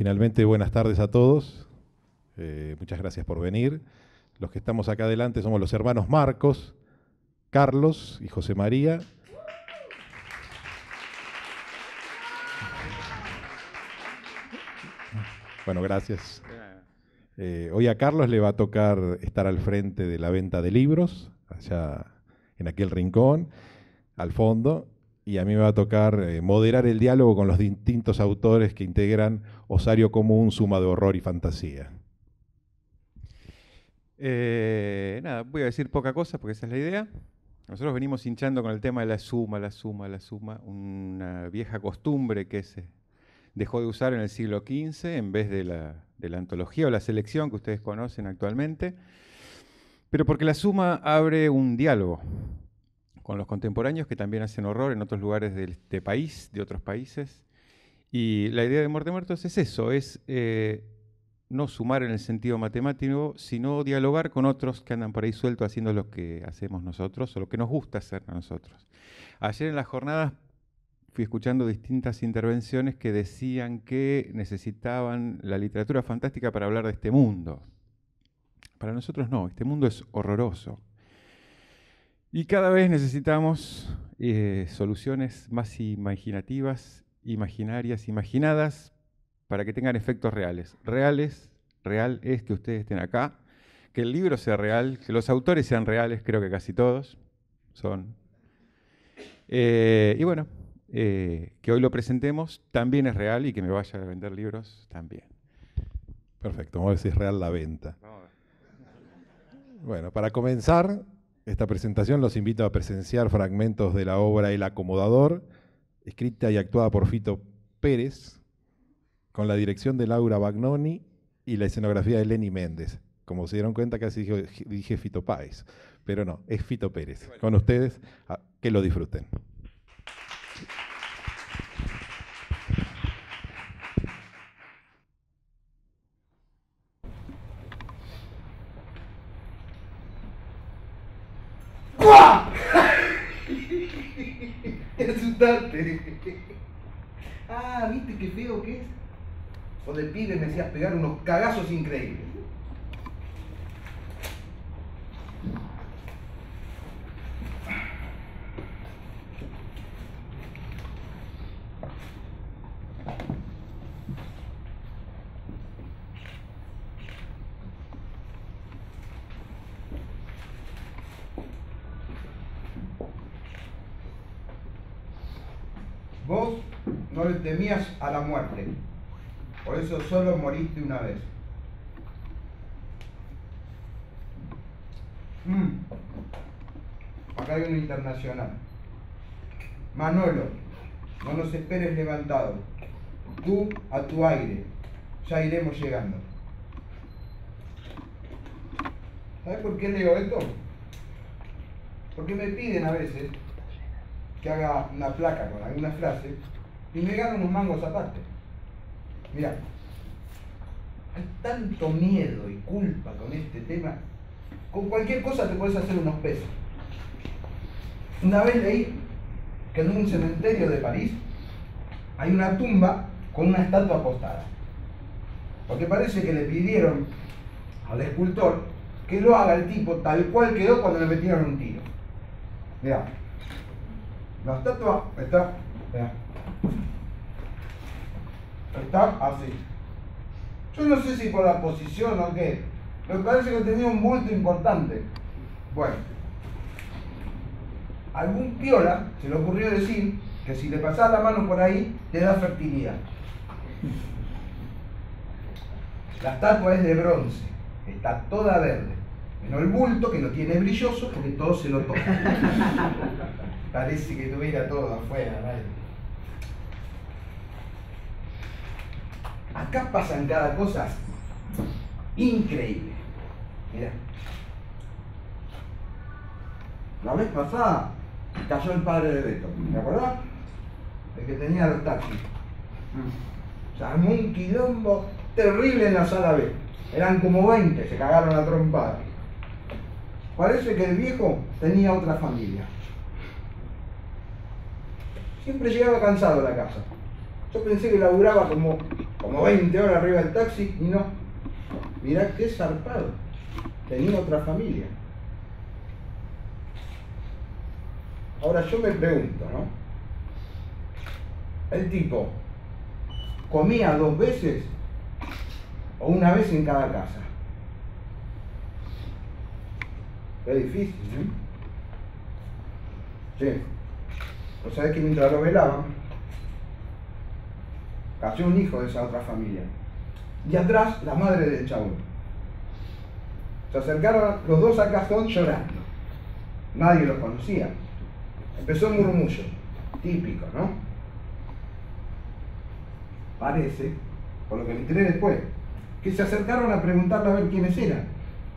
finalmente buenas tardes a todos. Eh, muchas gracias por venir. Los que estamos acá adelante somos los hermanos Marcos, Carlos y José María. Bueno, gracias. Eh, hoy a Carlos le va a tocar estar al frente de la venta de libros, allá en aquel rincón, al fondo, y a mí me va a tocar eh, moderar el diálogo con los distintos autores que integran Osario Común, Suma de Horror y Fantasía. Eh, nada, voy a decir poca cosa porque esa es la idea. Nosotros venimos hinchando con el tema de la suma, la suma, la suma, una vieja costumbre que se dejó de usar en el siglo XV en vez de la, de la antología o la selección que ustedes conocen actualmente, pero porque la suma abre un diálogo con los contemporáneos que también hacen horror en otros lugares de este país, de otros países. Y la idea de Muerte Muertos es eso, es eh, no sumar en el sentido matemático, sino dialogar con otros que andan por ahí sueltos haciendo lo que hacemos nosotros o lo que nos gusta hacer a nosotros. Ayer en las jornadas fui escuchando distintas intervenciones que decían que necesitaban la literatura fantástica para hablar de este mundo. Para nosotros no, este mundo es horroroso. Y cada vez necesitamos eh, soluciones más imaginativas, imaginarias, imaginadas, para que tengan efectos reales. Reales, real es que ustedes estén acá, que el libro sea real, que los autores sean reales, creo que casi todos son. Eh, y bueno, eh, que hoy lo presentemos también es real y que me vaya a vender libros también. Perfecto, vamos a ver si es real la venta. Bueno, para comenzar esta presentación los invito a presenciar fragmentos de la obra El Acomodador, escrita y actuada por Fito Pérez, con la dirección de Laura Bagnoni y la escenografía de Lenny Méndez. Como se dieron cuenta, casi dije, dije Fito Páez, pero no, es Fito Pérez. Con ustedes, que lo disfruten. Ah, ¿viste qué feo que es? O de pibe me hacías pegar unos cagazos increíbles. Vos no le temías a la muerte. Por eso solo moriste una vez. Mm. Acá hay uno internacional. Manolo, no nos esperes levantado. Tú a tu aire. Ya iremos llegando. ¿Sabes por qué digo esto? Porque me piden a veces que haga una placa con alguna frase y me ganan unos mangos aparte. Mira, hay tanto miedo y culpa con este tema. Con cualquier cosa te puedes hacer unos pesos. Una vez leí que en un cementerio de París hay una tumba con una estatua apostada. Porque parece que le pidieron al escultor que lo haga el tipo tal cual quedó cuando le metieron un tiro. Mira, la estatua está, está así. Yo no sé si por la posición o qué, pero parece que tenía un bulto importante. Bueno, algún piola se le ocurrió decir que si le pasas la mano por ahí, te da fertilidad. La estatua es de bronce, está toda verde. Menos el bulto que lo tiene brilloso porque todo se lo toca. Parece que tuviera todo afuera, ¿vale? Acá pasan cada cosa increíble. Mira. La vez pasada cayó el padre de Beto, ¿te acordás? El que tenía los taxis. Se un quilombo terrible en la sala B. Eran como 20, se cagaron a trompada. Parece que el viejo tenía otra familia. Siempre llegaba cansado a la casa. Yo pensé que laburaba como como 20 horas arriba del taxi y no. Mirá qué zarpado. Tenía otra familia. Ahora yo me pregunto, ¿no? El tipo comía dos veces o una vez en cada casa. Qué difícil, ¿eh? Sí. ¿No sabes que mientras lo velaban, cayó un hijo de esa otra familia? Y atrás la madre del chabón. Se acercaron los dos a cajón llorando. Nadie los conocía. Empezó el murmullo, típico, ¿no? Parece, por lo que me enteré después, que se acercaron a preguntarle a ver quiénes eran.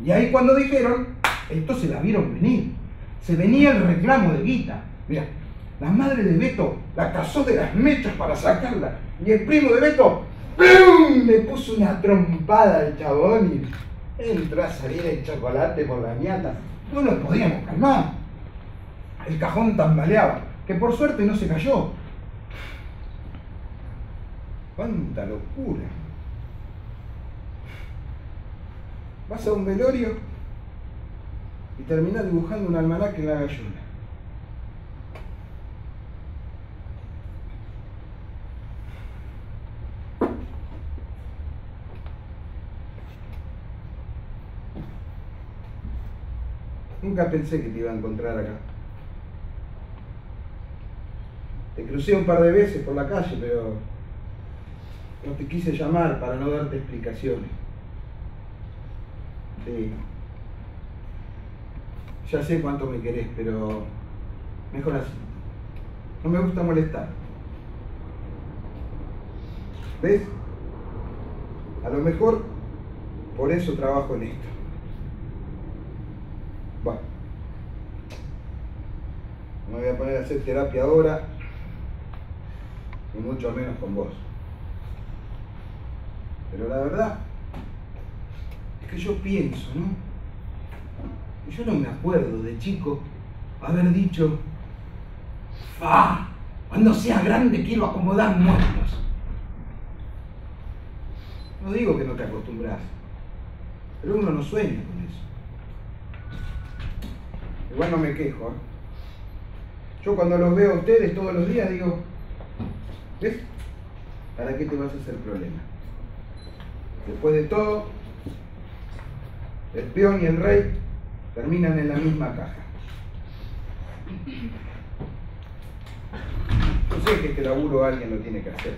Y ahí cuando dijeron, esto se la vieron venir. Se venía el reclamo de Guita. Mira, la madre de Beto la cazó de las mechas para sacarla. Y el primo de Beto ¡pum! le puso una trompada al chabón y entró a salir el chocolate por la ñata. No nos podíamos calmar. El cajón tambaleaba, que por suerte no se cayó. ¡Cuánta locura! Vas a un velorio y terminas dibujando un almanaque en la gallola. Nunca pensé que te iba a encontrar acá. Te crucé un par de veces por la calle, pero no te quise llamar para no darte explicaciones. Ya sé cuánto me querés, pero mejor así. No me gusta molestar. ¿Ves? A lo mejor por eso trabajo en esto. Bueno, no me voy a poner a hacer terapia ahora, ni mucho menos con vos. Pero la verdad es que yo pienso, ¿no? Y yo no me acuerdo de chico haber dicho, ¡Fa! Cuando sea grande quiero acomodar muertos. No digo que no te acostumbras, pero uno no sueña. Igual no me quejo. ¿eh? Yo cuando los veo a ustedes todos los días digo, ¿ves? ¿Para qué te vas a hacer problema? Después de todo, el peón y el rey terminan en la misma caja. Yo sé que este laburo alguien lo tiene que hacer.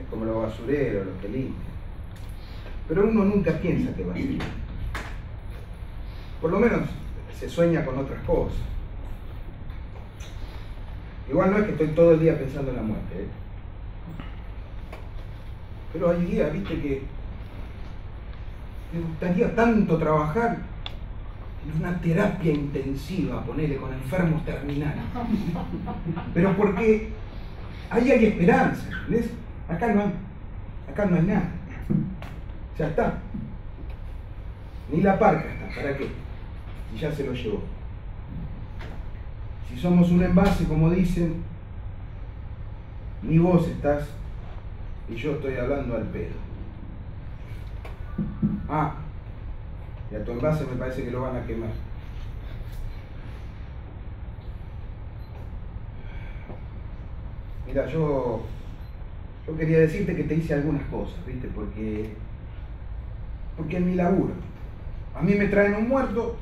Es como los basureros, los que limpian. Pero uno nunca piensa que va a ser. Por lo menos se sueña con otras cosas. Igual no es que estoy todo el día pensando en la muerte. ¿eh? Pero hay días, viste, que me gustaría tanto trabajar en una terapia intensiva, ponerle con enfermos terminales. Pero porque ahí hay esperanza, ¿ves? Acá no hay, acá no hay nada. Ya está. Ni la parca está, ¿para qué? Y ya se lo llevó. Si somos un envase, como dicen, ni vos estás y yo estoy hablando al pedo. Ah, y a tu envase me parece que lo van a quemar. Mira, yo, yo quería decirte que te hice algunas cosas, ¿viste? Porque, porque en mi laburo, a mí me traen un muerto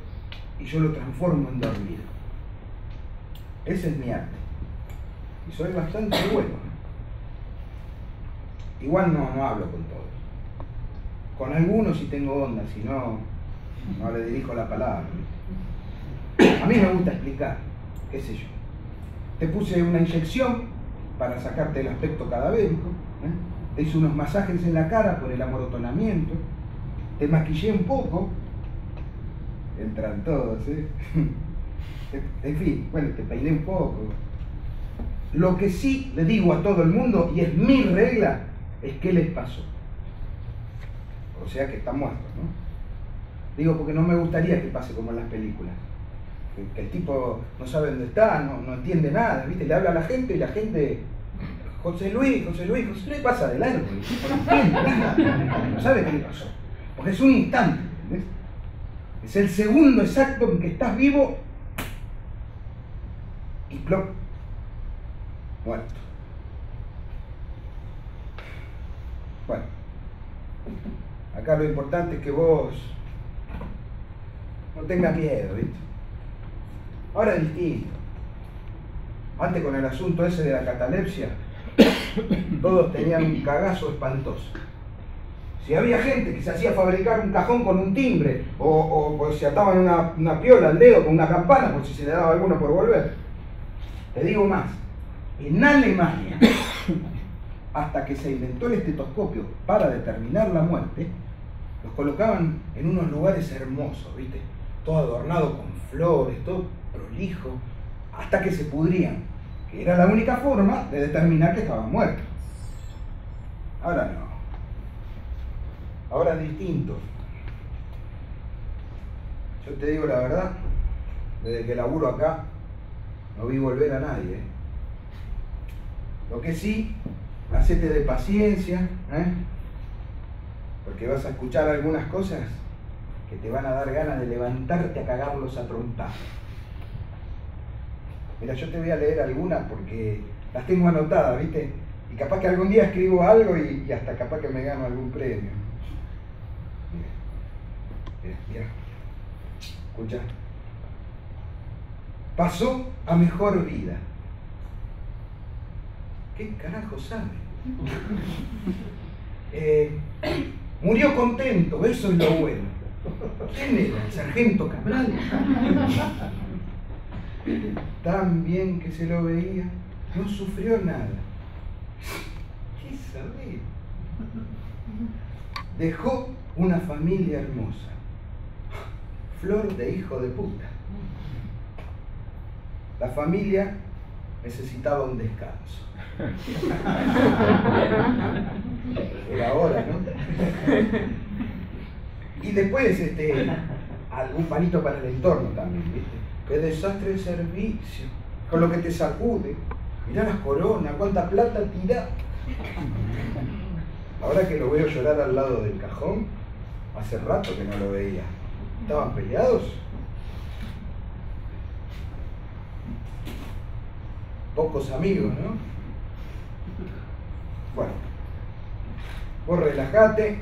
y yo lo transformo en dormido. Ese es mi arte. Y soy bastante bueno. Igual no, no hablo con todos. Con algunos sí tengo onda, si no, no le dirijo la palabra. A mí me gusta explicar, qué sé yo. Te puse una inyección para sacarte el aspecto cadavérico. ¿eh? Te hice unos masajes en la cara por el amorotonamiento. Te maquillé un poco entran todos, ¿eh? En fin, bueno, te peiné un poco. Lo que sí le digo a todo el mundo, y es mi regla, es qué les pasó. O sea que está muerto, ¿no? Digo porque no me gustaría que pase como en las películas. Que, el tipo no sabe dónde está, no, no, entiende nada, ¿viste? Le habla a la gente y la gente José Luis, José Luis, José Luis pasa de largo. ¿Por No sabe qué le pasó. Porque es un instante. Es el segundo exacto en que estás vivo y plop, muerto. Bueno, acá lo importante es que vos no tengas miedo, ¿viste? Ahora es distinto. Antes con el asunto ese de la catalepsia, todos tenían un cagazo espantoso. Si había gente que se hacía fabricar un cajón con un timbre, o, se ataban una, una, piola al dedo con una campana, por si se le daba alguno por volver. Te digo más, en Alemania, hasta que se inventó el estetoscopio para determinar la muerte, los colocaban en unos lugares hermosos, ¿viste? Todo adornado con flores, todo prolijo, hasta que se pudrían que era la única forma de determinar que estaban muertos. Ahora no. Ahora distinto. Yo te digo la verdad, desde que laburo acá, no vi volver a nadie. ¿eh? Lo que sí, hacete de paciencia, ¿eh? porque vas a escuchar algunas cosas que te van a dar ganas de levantarte a cagarlos a trompar. Mira, yo te voy a leer algunas porque las tengo anotadas, ¿viste? Y capaz que algún día escribo algo y, hasta capaz que me gano algún premio. Mira, mira. Escucha. Pasó a mejor vida. ¿Qué carajo sabe? Eh, murió contento, eso es lo bueno. ¿Quién era? ¿El sargento Cabral? tan bien que se lo veía, no sufrió nada. ¿Qué sabe? Dejó una familia hermosa. Flor de hijo de puta. La familia necesitaba un descanso. Era hora, ¿no? Y después, este, algún palito para el entorno también, ¿viste? Qué desastre de servicio, con lo que te sacude. Mirá las coronas, cuánta plata tira. Ahora que lo veo llorar al lado del cajón, hace rato que no lo veía. ¿Estaban peleados? Pocos amigos, ¿no? Bueno, vos relajate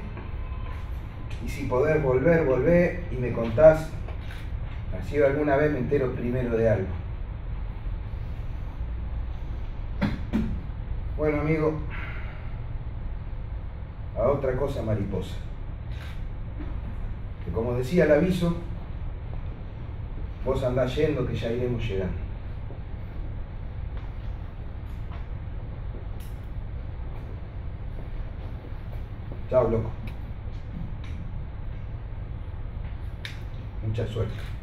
y si podés volver, volver y me contás Así alguna vez me entero primero de algo. Bueno, amigo, a otra cosa mariposa. Como decía el aviso, vos andás yendo que ya iremos llegando. Chao, loco. Mucha suerte.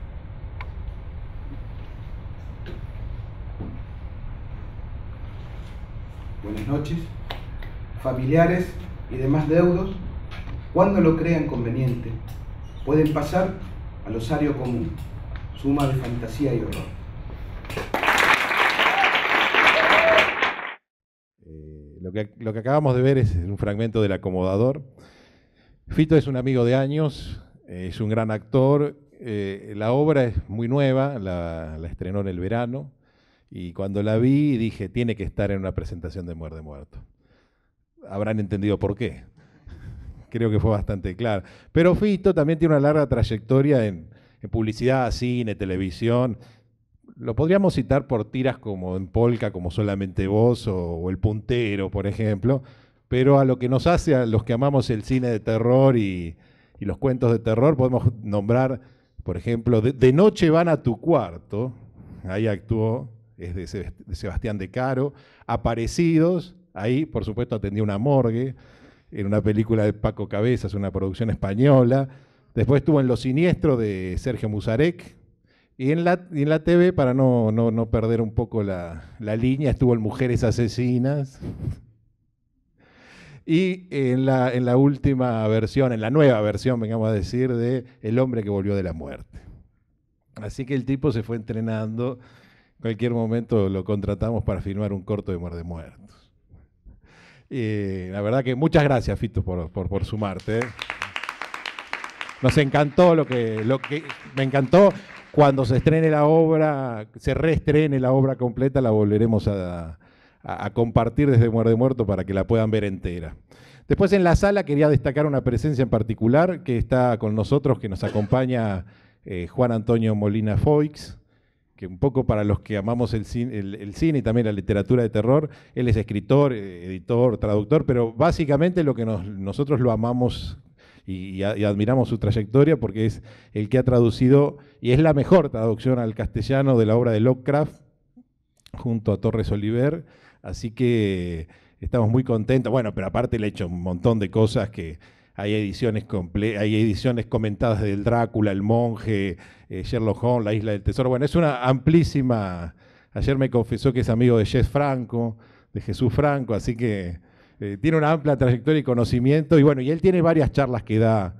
buenas noches, familiares y demás deudos, cuando lo crean conveniente, pueden pasar al osario común, suma de fantasía y horror. Eh, lo, que, lo que acabamos de ver es un fragmento del acomodador. Fito es un amigo de años, es un gran actor, eh, la obra es muy nueva, la estrenó en el verano, y cuando la vi dije, tiene que estar en una presentación de Muerde Muerto. Habrán entendido por qué. Creo que fue bastante claro. Pero Fito también tiene una larga trayectoria en, publicidad, cine, televisión. Lo podríamos citar por tiras como en Polka, como Solamente Vos o, El Puntero, por ejemplo. Pero a lo que nos hace a los que amamos el cine de terror y, los cuentos de terror, podemos nombrar, por ejemplo, de Noche van a tu cuarto. Ahí actuó es de, Sebastián de Caro. Aparecidos, ahí por supuesto atendía una morgue, en una película de Paco Cabezas, una producción española. Después estuvo en Lo Siniestro de Sergio Musarek. Y en la, en la TV, para no, no, perder un poco la, la, línea, estuvo en Mujeres Asesinas. Y en la, en la última versión, en la nueva versión, vengamos a decir, de El hombre que volvió de la muerte. Así que el tipo se fue entrenando cualquier momento lo contratamos para filmar un corto de Muerde Muertos. La verdad que muchas gracias, Fito, por, por, sumarte. ¿eh? Nos encantó lo que, lo que. Me encantó cuando se estrene la obra, se reestrene la obra completa, la volveremos a, compartir desde Muerde Muerto para que la puedan ver entera. Después en la sala quería destacar una presencia en particular que está con nosotros, que nos acompaña eh, Juan Antonio Molina Foix, que un poco para los que amamos el cine, y también la literatura de terror, él es escritor, eh, editor, traductor, pero básicamente lo que nosotros lo amamos y, admiramos su trayectoria porque es el que ha traducido, y es la mejor traducción al castellano de la obra de Lovecraft, junto a Torres Oliver, así que estamos muy contentos. Bueno, pero aparte le he hecho un montón de cosas que hay ediciones, hay ediciones comentadas del Drácula, el monje, eh, Sherlock Holmes, la isla del tesoro. Bueno, es una amplísima... Ayer me confesó que es amigo de Jess Franco, de Jesús Franco, así que eh, tiene una amplia trayectoria y conocimiento. Y bueno, y él tiene varias charlas que da.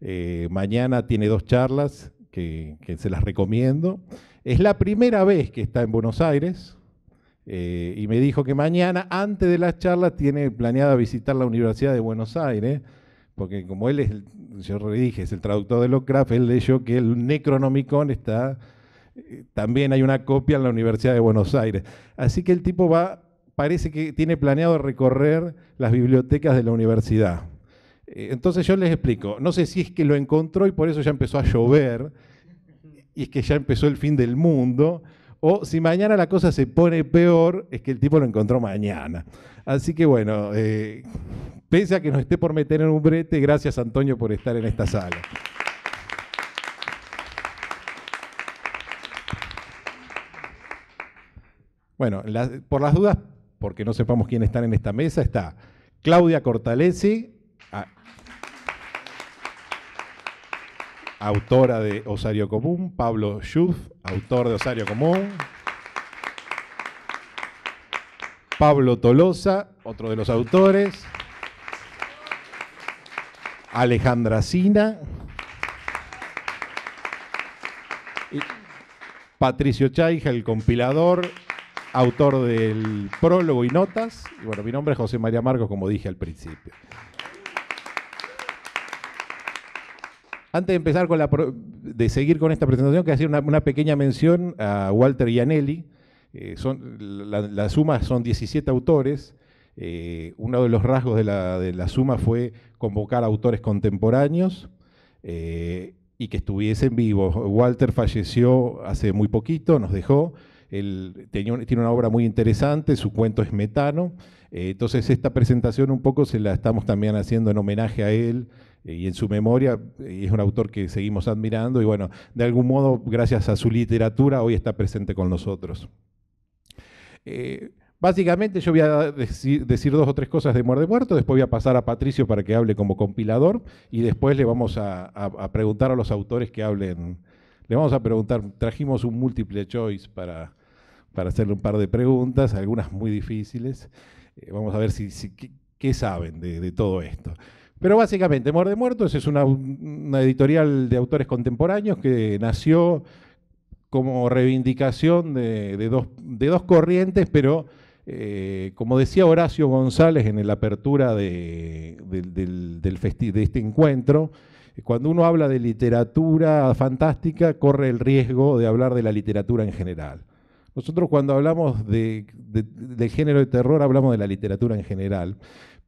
Eh, mañana tiene dos charlas que, se las recomiendo. Es la primera vez que está en Buenos Aires. y me dijo que mañana, antes de las charlas, tiene planeada visitar la Universidad de Buenos Aires porque como él es, yo dije, es el traductor de Lovecraft, él leyó que el Necronomicon está, eh, también hay una copia en la Universidad de Buenos Aires. Así que el tipo va, parece que tiene planeado recorrer las bibliotecas de la universidad. Eh, entonces yo les explico, no sé si es que lo encontró y por eso ya empezó a llover, y es que ya empezó el fin del mundo, o si mañana la cosa se pone peor, es que el tipo lo encontró mañana. Así que bueno, eh, pese a que nos esté por meter en un brete, gracias Antonio por estar en esta sala. Bueno, por las dudas, porque no sepamos quién está en esta mesa, está Claudia Cortalesi, autora de Osario Común, Pablo Schuff, autor de Osario Común, Pablo Tolosa, otro de los autores, Alejandra Sina, Patricio Chaija, el compilador, autor del prólogo y notas. Y bueno, mi nombre es José María Marcos, como dije al principio. Antes de empezar con la de seguir con esta presentación, que hacer una, pequeña mención a Walter Ianelli. Eh, son, la, suma son 17 autores. Eh, uno de los rasgos de la, suma fue convocar autores contemporáneos eh, y que estuviesen vivos. Walter falleció hace muy poquito, nos dejó. Él tiene una obra muy interesante, su cuento es Metano. entonces esta presentación un poco se la estamos también haciendo en homenaje a él eh, y en su memoria, y es un autor que seguimos admirando y bueno, de algún modo, gracias a su literatura, hoy está presente con nosotros. Eh, básicamente yo voy a decir, dos o tres cosas de Muerde Muerto, después voy a pasar a Patricio para que hable como compilador y después le vamos a, preguntar a los autores que hablen. Le vamos a preguntar, trajimos un múltiple choice para, para hacerle un par de preguntas, algunas muy difíciles. Eh, vamos a ver si, qué, saben de todo esto. Pero básicamente, Muerde Muertos es una, editorial de autores contemporáneos que nació como reivindicación de, dos, corrientes, pero eh, como decía Horacio González en la apertura de, de este encuentro, cuando uno habla de literatura fantástica, corre el riesgo de hablar de la literatura en general. Nosotros cuando hablamos del género de terror hablamos de la literatura en general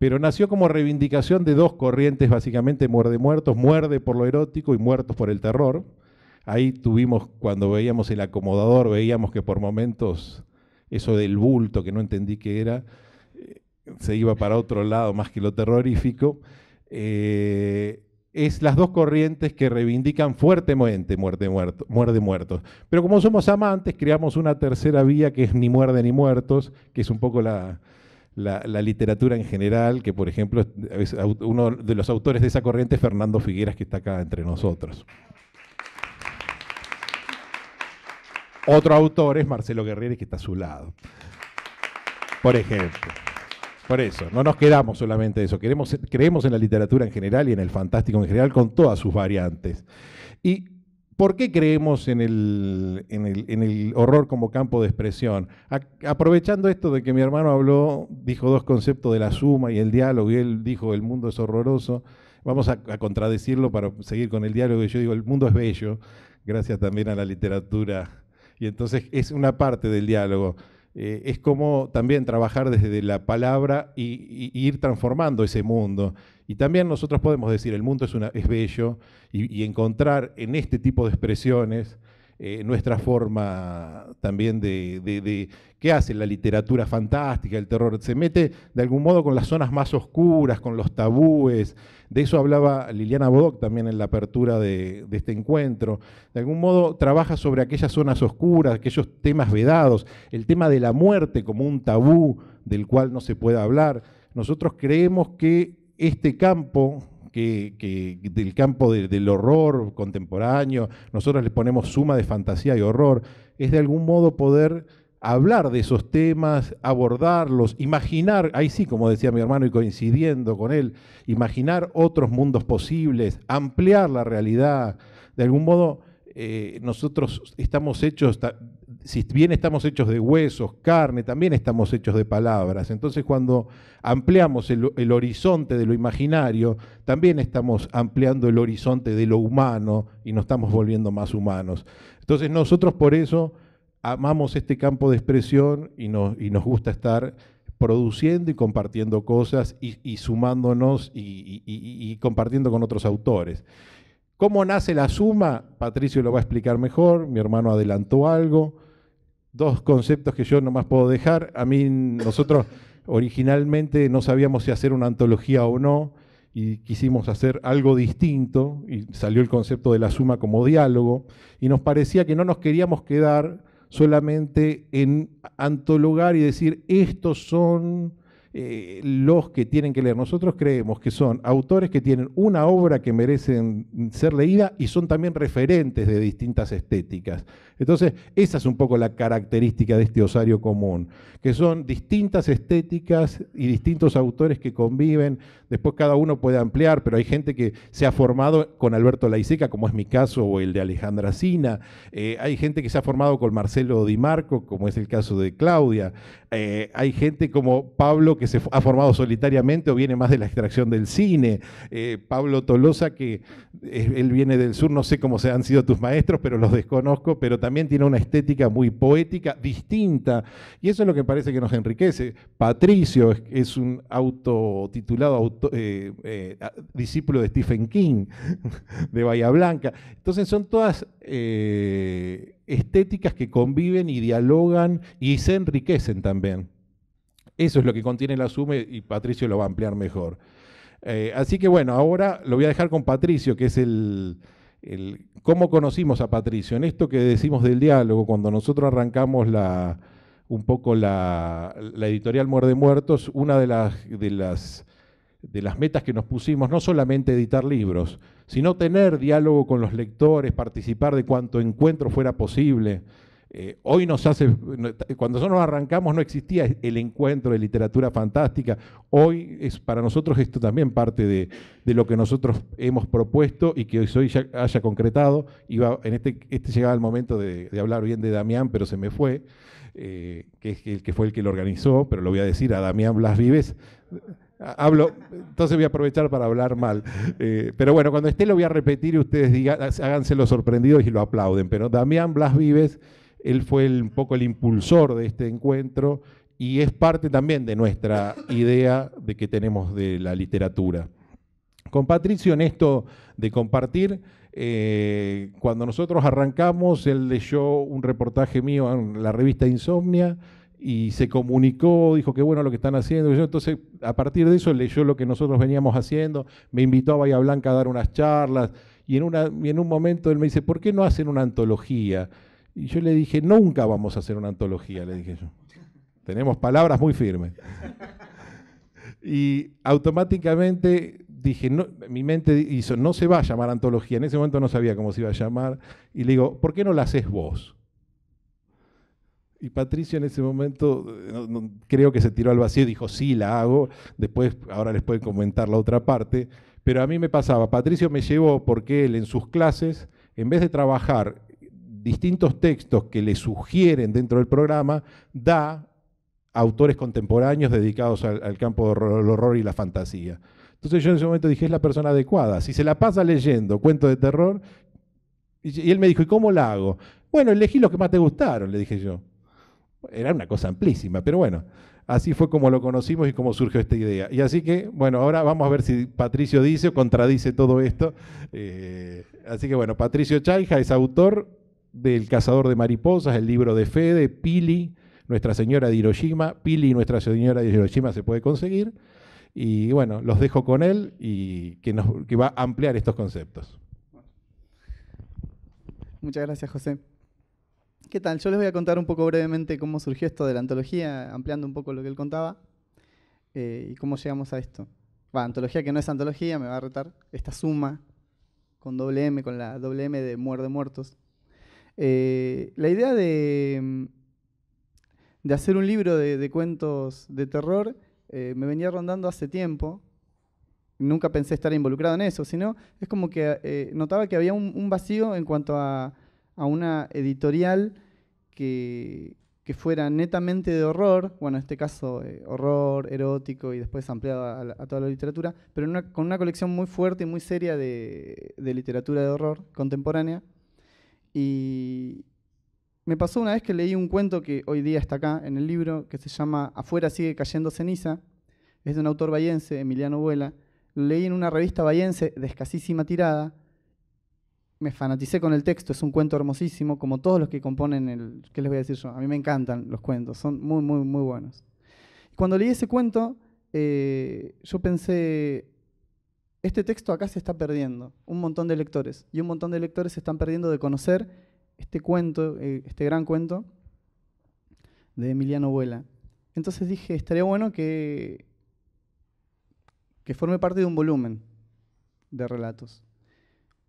pero nació como reivindicación de dos corrientes, básicamente muerde muertos, muerde por lo erótico y muertos por el terror. Ahí tuvimos, cuando veíamos el acomodador, veíamos que por momentos eso del bulto, que no entendí qué era, eh, se iba para otro lado más que lo terrorífico. Eh, es las dos corrientes que reivindican fuertemente muerte, muerto, muerde muertos. Pero como somos amantes, creamos una tercera vía que es ni muerde ni muertos, que es un poco la, la, literatura en general, que por ejemplo uno de los autores de esa corriente es Fernando Figueras, que está acá entre nosotros. Otro autor es Marcelo Guerrero, que está a su lado. Por ejemplo. Por eso, no nos quedamos solamente de eso. Queremos, creemos en la literatura en general y en el fantástico en general con todas sus variantes. Y ¿Por qué creemos en el, en el, horror como campo de expresión? aprovechando esto de que mi hermano habló, dijo dos conceptos de la suma y el diálogo, y él dijo el mundo es horroroso, vamos a, contradecirlo para seguir con el diálogo, y yo digo el mundo es bello, gracias también a la literatura, y entonces es una parte del diálogo. Eh, es como también trabajar desde la palabra y, ir transformando ese mundo. Y también nosotros podemos decir, el mundo es, bello y, encontrar en este tipo de expresiones eh, nuestra forma también de, qué hace la literatura fantástica, el terror. Se mete de algún modo con las zonas más oscuras, con los tabúes. De eso hablaba Liliana Bodoc también en la apertura de, de este encuentro. De algún modo trabaja sobre aquellas zonas oscuras, aquellos temas vedados, el tema de la muerte como un tabú del cual no se puede hablar. Nosotros creemos que este campo que, del campo del horror contemporáneo, nosotros le ponemos suma de fantasía y horror, es de algún modo poder hablar de esos temas, abordarlos, imaginar, ahí sí, como decía mi hermano y coincidiendo con él, imaginar otros mundos posibles, ampliar la realidad, de algún modo eh, nosotros estamos hechos, si bien estamos hechos de huesos, carne, también estamos hechos de palabras. Entonces cuando ampliamos el, horizonte de lo imaginario, también estamos ampliando el horizonte de lo humano y nos estamos volviendo más humanos. Entonces nosotros por eso amamos este campo de expresión y nos, gusta estar produciendo y compartiendo cosas y, sumándonos y compartiendo con otros autores. ¿Cómo nace la suma? Patricio lo va a explicar mejor, mi hermano adelantó algo. Dos conceptos que yo no más puedo dejar. A mí, nosotros originalmente no sabíamos si hacer una antología o no y quisimos hacer algo distinto y salió el concepto de la suma como diálogo y nos parecía que no nos queríamos quedar solamente en antologar y decir estos son eh, los que tienen que leer. Nosotros creemos que son autores que tienen una obra que merecen ser leída y son también referentes de distintas estéticas. Entonces, esa es un poco la característica de este osario común, que son distintas estéticas y distintos autores que conviven. Después cada uno puede ampliar, pero hay gente que se ha formado con Alberto Laiseca, como es mi caso, o el de Alejandra Sina. Eh, hay gente que se ha formado con Marcelo Di Marco, como es el caso de Claudia. Eh, hay gente como Pablo que se ha formado solitariamente o viene más de la extracción del cine. Eh, Pablo Tolosa, que él viene del sur, no sé cómo se han sido tus maestros, pero los desconozco, pero también tiene una estética muy poética, distinta, y eso es lo que parece que nos enriquece. Patricio es, un autotitulado eh, discípulo de Stephen King, de Bahía Blanca. Entonces son todas estéticas que conviven y dialogan y se enriquecen también. Eso es lo que contiene la suma y Patricio lo va a ampliar mejor. Eh, así que bueno, ahora lo voy a dejar con Patricio, que es el, cómo conocimos a Patricio. En esto que decimos del diálogo, cuando nosotros arrancamos la, un poco la, la editorial Muerde Muertos, una de las, de las de las metas que nos pusimos, no solamente editar libros, sino tener diálogo con los lectores, participar de cuanto encuentro fuera posible. Eh, hoy nos hace, cuando nosotros arrancamos no existía el encuentro de literatura fantástica, hoy es para nosotros esto también parte de, lo que nosotros hemos propuesto y que hoy ya haya concretado. Iba, en este, este llegaba el momento de, hablar bien de Damián, pero se me fue, eh, que es el que fue el que lo organizó, pero lo voy a decir a Damián Blas Vives. Hablo, entonces voy a aprovechar para hablar mal. Eh, pero bueno, cuando esté lo voy a repetir y ustedes digan, háganse los sorprendidos y lo aplauden. Pero Damián Blas Vives, él fue un poco el impulsor de este encuentro y es parte también de nuestra idea de que tenemos de la literatura. Con Patricio en esto de compartir, eh, cuando nosotros arrancamos, él leyó un reportaje mío en la revista Insomnia y se comunicó, dijo que bueno lo que están haciendo. Entonces, a partir de eso leyó lo que nosotros veníamos haciendo, me invitó a Bahía Blanca a dar unas charlas y en, una, y en un momento él me dice, ¿por qué no hacen una antología? Y yo le dije, nunca vamos a hacer una antología, le dije yo. Tenemos palabras muy firmes. Y automáticamente dije, no, mi mente hizo, no se va a llamar antología. En ese momento no sabía cómo se iba a llamar. Y le digo, ¿por qué no la haces vos? Y Patricio en ese momento creo que se tiró al vacío y dijo, sí, la hago. Después, ahora les pueden comentar la otra parte. Pero a mí me pasaba, Patricio me llevó porque él en sus clases en vez de trabajar distintos textos que le sugieren dentro del programa, da autores contemporáneos dedicados al, campo del horror y la fantasía. Entonces yo en ese momento dije, es la persona adecuada. Si se la pasa leyendo cuentos de terror, y, él me dijo, ¿y cómo la hago? Bueno, elegí los que más te gustaron, le dije yo. Era una cosa amplísima, pero bueno, así fue como lo conocimos y cómo surgió esta idea. Y así que, bueno, ahora vamos a ver si Patricio dice o contradice todo esto. Eh, así que, bueno, Patricio Chaija es autor del Cazador de Mariposas, el libro de Fede, Pili, Nuestra Señora de Hiroshima. Pili, Nuestra Señora de Hiroshima se puede conseguir. Y bueno, los dejo con él y que, nos, que va a ampliar estos conceptos. Muchas gracias, José. ¿Qué tal? Yo les voy a contar un poco brevemente cómo surgió esto de la antología, ampliando un poco lo que él contaba, eh, y cómo llegamos a esto. Va, antología que no es antología, me va a retar, esta suma con doble M, con la doble M de Muerde Muertos. Eh, la idea de, de, hacer un libro de, cuentos de terror eh, me venía rondando hace tiempo, nunca pensé estar involucrado en eso, sino es como que notaba que había un, vacío en cuanto a, una editorial que, fuera netamente de horror, bueno, en este caso eh, horror, erótico y después ampliado a, toda la literatura, pero con una colección muy fuerte y muy seria de, de literatura de horror contemporánea. Y me pasó una vez que leí un cuento que hoy día está acá en el libro, que se llama Afuera sigue cayendo ceniza, es de un autor bayense, Emiliano Vuela, leí en una revista bayense de escasísima tirada, me fanaticé con el texto, es un cuento hermosísimo, como todos los que componen el... ¿Qué les voy a decir yo? A mí me encantan los cuentos, son muy, muy, muy buenos. Cuando leí ese cuento, eh, yo pensé, este texto acá se está perdiendo, un montón de lectores, y un montón de lectores se están perdiendo de conocer este cuento, eh, este gran cuento de Emiliano Vuela. Entonces dije, estaría bueno que que forme parte de un volumen de relatos.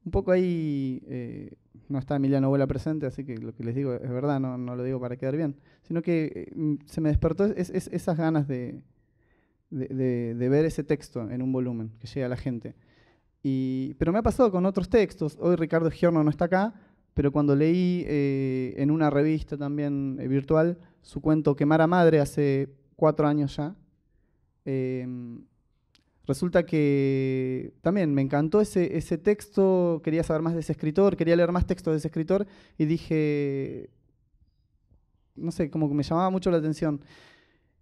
Un poco ahí eh, no está Emiliano Vuela presente, así que lo que les digo es verdad, no, lo digo para quedar bien, sino que eh, se me despertó esas ganas de, ver ese texto en un volumen que llegue a la gente. pero me ha pasado con otros textos. Hoy Ricardo Giorno no está acá, pero cuando leí eh, en una revista también virtual su cuento Quemar a Madre hace cuatro años ya, Resulta que también me encantó ese, texto, quería saber más de ese escritor, quería leer más textos de ese escritor y dije, no sé, como que me llamaba mucho la atención.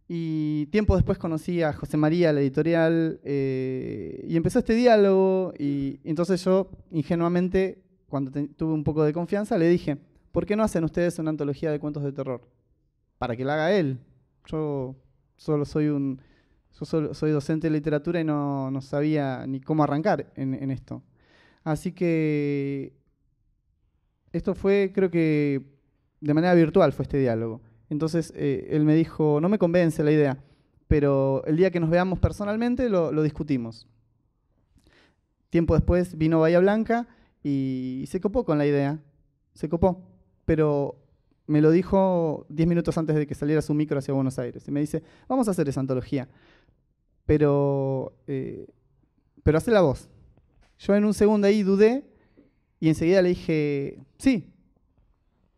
Y tiempo después conocí a José María, la editorial, eh, y empezó este diálogo y, entonces yo, ingenuamente, cuando tuve un poco de confianza, le dije, ¿por qué no hacen ustedes una antología de cuentos de terror? Para que la haga él. Yo solo soy un yo soy docente de literatura y no, sabía ni cómo arrancar en, esto. Así que esto fue, creo que de manera virtual fue este diálogo. Entonces eh, él me dijo, no me convence la idea, pero el día que nos veamos personalmente lo, discutimos. Tiempo después vino Bahía Blanca y se copó con la idea, se copó, pero me lo dijo diez minutos antes de que saliera su micro hacia Buenos Aires. Y me dice, vamos a hacer esa antología pero, eh, pero hace la voz. Yo en un segundo ahí dudé y enseguida le dije, sí.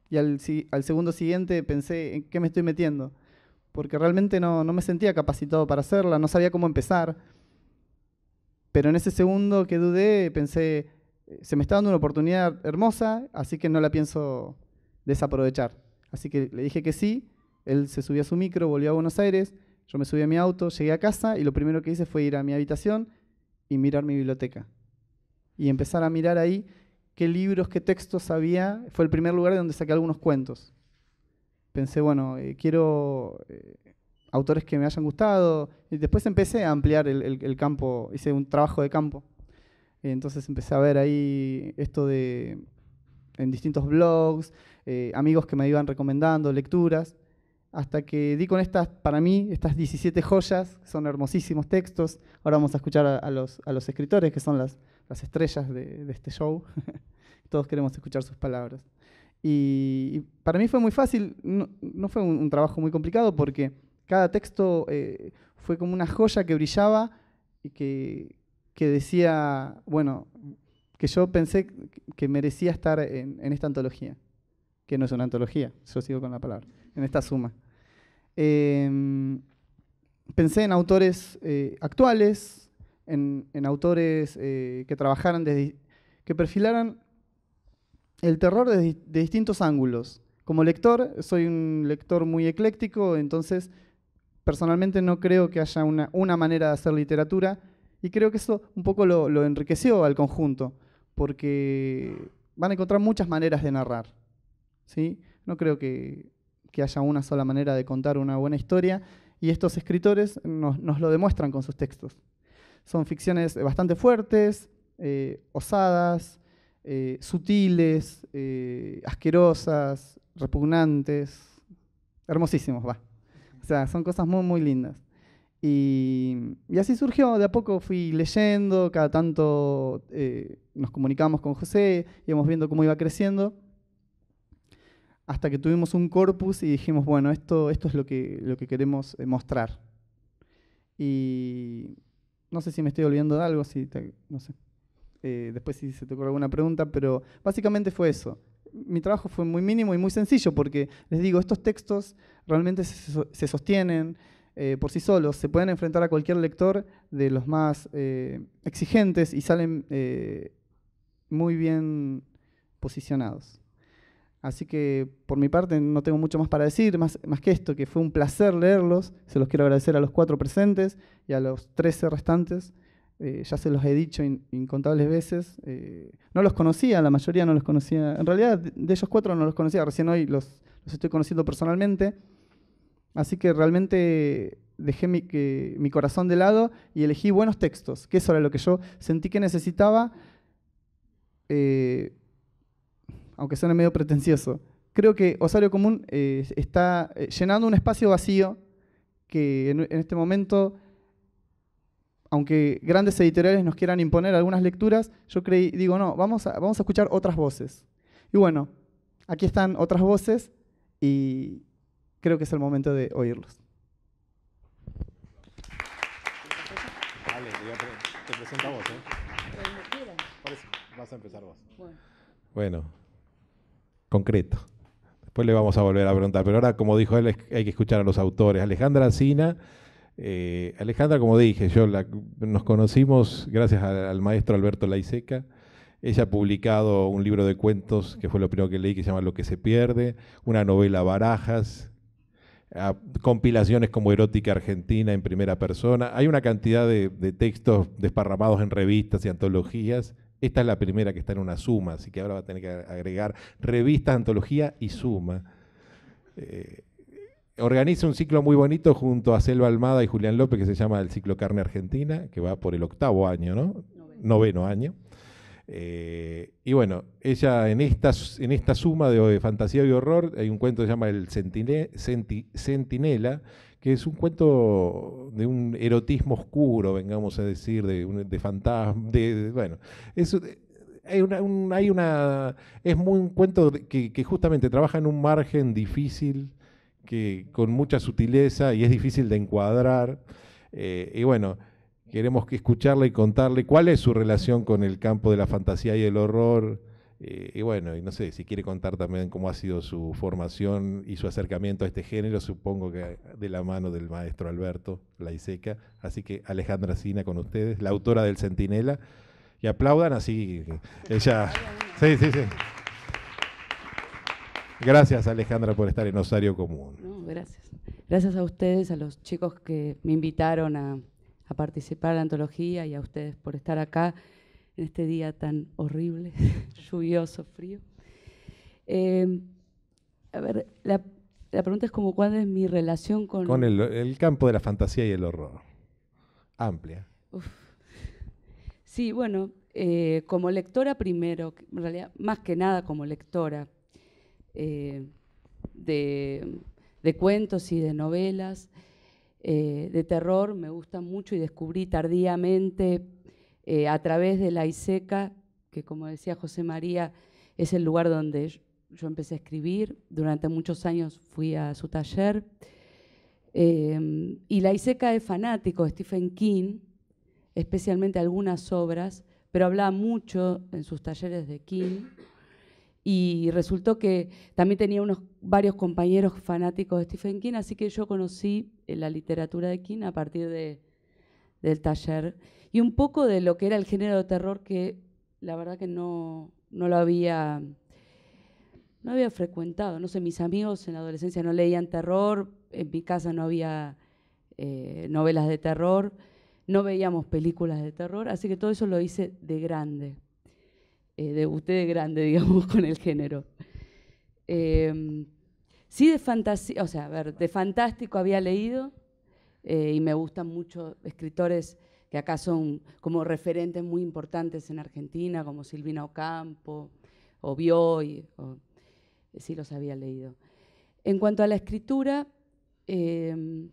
Y al, segundo siguiente pensé, ¿en qué me estoy metiendo? Porque realmente no, me sentía capacitado para hacerla, no sabía cómo empezar. Pero en ese segundo que dudé pensé, se me está dando una oportunidad hermosa, así que no la pienso desaprovechar. Así que le dije que sí, él se subió a su micro, volvió a Buenos Aires, yo me subí a mi auto, llegué a casa y lo primero que hice fue ir a mi habitación y mirar mi biblioteca. Y empezar a mirar ahí qué libros, qué textos había. Fue el primer lugar donde saqué algunos cuentos. Pensé, bueno, eh, quiero eh, autores que me hayan gustado. Y después empecé a ampliar el, campo, hice un trabajo de campo. Entonces empecé a ver ahí esto de en distintos blogs, eh, amigos que me iban recomendando lecturas hasta que di con estas, para mí, estas 17 joyas, son hermosísimos textos. Ahora vamos a escuchar a, los, a los, escritores, que son las, las estrellas de, de, este show. Todos queremos escuchar sus palabras. Y, para mí fue muy fácil, no, no fue un, trabajo muy complicado porque cada texto eh, fue como una joya que brillaba y que, que decía, bueno, que yo pensé que merecía estar en, esta antología, que no es una antología, yo sigo con la palabra, en esta suma. Em, pensé en autores eh, actuales, en, autores eh, que trabajaran, desde, que perfilaran el terror de distintos ángulos. Como lector, soy un lector muy ecléctico, entonces personalmente no creo que haya una, una manera de hacer literatura y creo que eso un poco lo, enriqueció al conjunto, porque van a encontrar muchas maneras de narrar. ¿sí? No creo que, haya una sola manera de contar una buena historia y estos escritores nos, lo demuestran con sus textos. Son ficciones bastante fuertes, eh, osadas, eh, sutiles, eh, asquerosas, repugnantes, hermosísimos, va. O sea, son cosas muy, muy lindas. Y, así surgió, de a poco fui leyendo, cada tanto eh, nos comunicamos con José, íbamos viendo cómo iba creciendo, hasta que tuvimos un corpus y dijimos, bueno, esto, esto es lo que, lo que queremos eh, mostrar. Y no sé si me estoy olvidando de algo, si no sé. Eh, después si se te ocurre alguna pregunta, pero básicamente fue eso mi trabajo fue muy mínimo y muy sencillo porque, les digo, estos textos realmente se, sostienen eh, por sí solos, se pueden enfrentar a cualquier lector de los más exigentes y salen muy bien posicionados. Así que por mi parte no tengo mucho más para decir, más, más que esto, que fue un placer leerlos. Se los quiero agradecer a los cuatro presentes y a los trece restantes. Eh, ya se los he dicho incontables veces. Eh, no los conocía, la mayoría no los conocía. En realidad, de ellos cuatro no los conocía, recién hoy los, estoy conociendo personalmente. Así que realmente dejé mi, mi, corazón de lado y elegí buenos textos, que eso era lo que yo sentí que necesitaba, eh, aunque suene medio pretencioso. Creo que Osario Común está llenando un espacio vacío que en este momento aunque grandes editoriales nos quieran imponer algunas lecturas, yo creí, digo, no, vamos a, vamos a escuchar otras voces. Y bueno, aquí están otras voces y creo que es el momento de oírlos. Dale, te presento a vos, ¿eh? vas a empezar vos. Bueno. bueno, concreto. Después le vamos a volver a preguntar, pero ahora, como dijo él, hay que escuchar a los autores. Alejandra Sina eh, Alejandra, como dije, yo nos conocimos gracias al maestro Alberto Laiseca. Ella ha publicado un libro de cuentos, que fue lo primero que leí, que se llama Lo que se pierde, una novela Barajas, compilaciones como Erótica Argentina en primera persona. Hay una cantidad de, textos desparramados en revistas y antologías. Esta es la primera que está en una suma, así que ahora va a tener que agregar revista, antología y suma. Eh, organiza un ciclo muy bonito junto a Selva Almada y Julián López que se llama el ciclo Carne Argentina, que va por el octavo año, ¿no? Noveno, año. Eh, y bueno, ella en esta, en esta suma de, fantasía y horror, hay un cuento que se llama El Centinela, que es un cuento de un erotismo oscuro, vengamos a decir, de, de fantasma, de, bueno, es, hay una, hay una, es muy un cuento que, que justamente trabaja en un margen difícil, que con mucha sutileza y es difícil de encuadrar. Eh, y bueno, queremos escucharle y contarle cuál es su relación con el campo de la fantasía y el horror. Eh, y bueno, y no sé, si quiere contar también cómo ha sido su formación y su acercamiento a este género, supongo que de la mano del maestro Alberto Laiseca. Así que Alejandra Sina con ustedes, la autora del Centinela. Y aplaudan así. Ella. Sí, sí, sí. Gracias Alejandra por estar en Osario Común. gracias. Gracias a ustedes, a los chicos que me invitaron a, participar en la antología y a ustedes por estar acá en este día tan horrible, lluvioso, frío. Eh, a ver, la, pregunta es como cuál es mi relación con... Con el, campo de la fantasía y el horror. Amplia. Sí, bueno, eh, como lectora primero, en realidad más que nada como lectora, eh, de, cuentos y de novelas eh, de terror, me gusta mucho y descubrí tardíamente eh, a través de la ISECA, que como decía José María, es el lugar donde yo empecé a escribir. Durante muchos años fui a su taller. y la ISECA es fanático de Stephen King, especialmente algunas obras, pero hablaba mucho en sus talleres de King. Y resultó que también tenía unos varios compañeros fanáticos de Stephen King, así que yo conocí eh, la literatura de King a partir de, del taller. Y un poco de lo que era el género de terror que la verdad que no, no lo había, no había frecuentado. No sé, mis amigos en la adolescencia no leían terror, en mi casa no había eh, novelas de terror, no veíamos películas de terror, así que todo eso lo hice de grande. Eh, debuté de grande, digamos, con el género. Em, sí, de fantasía, o sea, de fantástico había leído eh, y me gustan mucho escritores que acá son como referentes muy importantes en Argentina, como Silvina Ocampo o Bioy, o, sí los había leído. En cuanto a la escritura, em,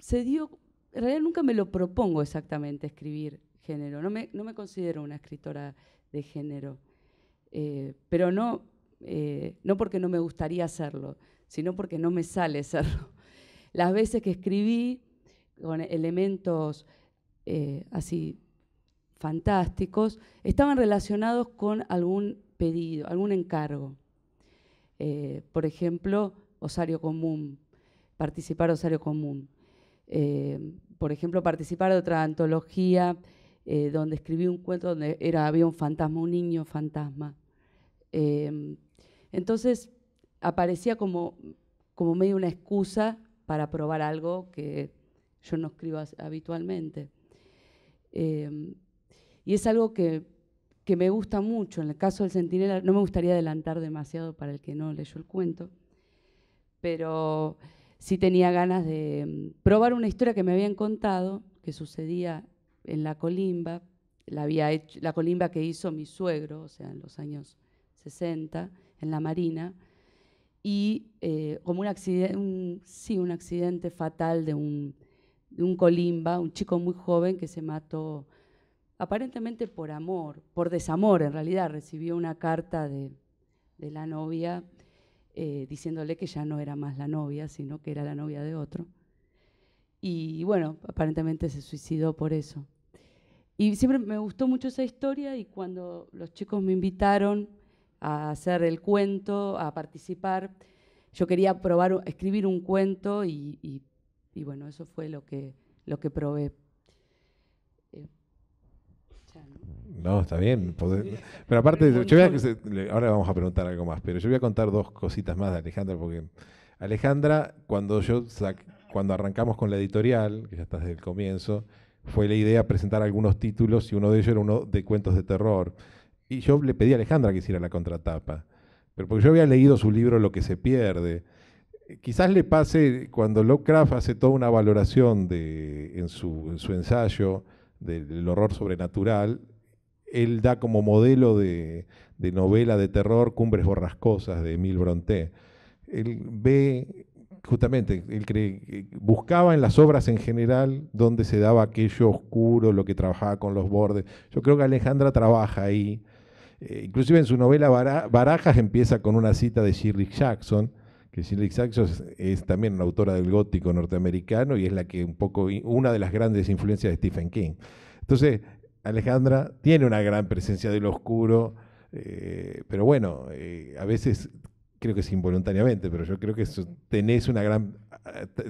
se dio, en realidad nunca me lo propongo exactamente escribir género. No me, no me considero una escritora de género, eh, pero no, eh, no porque no me gustaría hacerlo, sino porque no me sale hacerlo. Las veces que escribí con elementos eh, así fantásticos, estaban relacionados con algún pedido, algún encargo. por ejemplo, Osario Común, participar Osario Común. por ejemplo, participar de otra antología eh, donde escribí un cuento donde era, había un fantasma, un niño fantasma. Entonces aparecía como, como medio una excusa para probar algo que yo no escribo habitualmente. Em, y es algo que, que, me gusta mucho. En el caso del Centinela, no me gustaría adelantar demasiado para el que no leyó el cuento, pero sí tenía ganas de em, probar una historia que me habían contado, que sucedía en la colimba, la, había hecho, la colimba que hizo mi suegro, o sea, en los años 60, en la Marina, y eh, como un accidente, sí, un accidente fatal de un, de un colimba, un chico muy joven que se mató aparentemente por amor, por desamor en realidad, recibió una carta de, de la novia eh, diciéndole que ya no era más la novia, sino que era la novia de otro. Y bueno, aparentemente se suicidó por eso. Y siempre me gustó mucho esa historia y cuando los chicos me invitaron a hacer el cuento, a participar, yo quería probar, escribir un cuento y, bueno, eso fue lo que, lo que probé. Eh, no, está bien. Pero aparte, yo ahora vamos a preguntar algo más, pero yo voy a contar dos cositas más de Alejandra, porque Alejandra, cuando yo cuando arrancamos con la editorial, que ya está desde el comienzo, fue la idea presentar algunos títulos y uno de ellos era uno de cuentos de terror. Y yo le pedí a Alejandra que hiciera la contratapa, pero porque yo había leído su libro Lo que se pierde. Quizás le pase cuando Lovecraft hace toda una valoración de, en, su, en su ensayo del horror sobrenatural, él da como modelo de, de novela de terror Cumbres Borrascosas de Emil Bronté. Él ve justamente, él buscaba en las obras en general donde se daba aquello oscuro, lo que trabajaba con los bordes. Yo creo que Alejandra trabaja ahí. Eh, inclusive en su novela Barajas empieza con una cita de Shirley Jackson, que Shirley Jackson es, también una autora del gótico norteamericano y es la que un poco una de las grandes influencias de Stephen King. Entonces, Alejandra tiene una gran presencia del oscuro, eh, pero bueno, eh, a veces creo que es involuntariamente, pero yo creo que tenés una gran,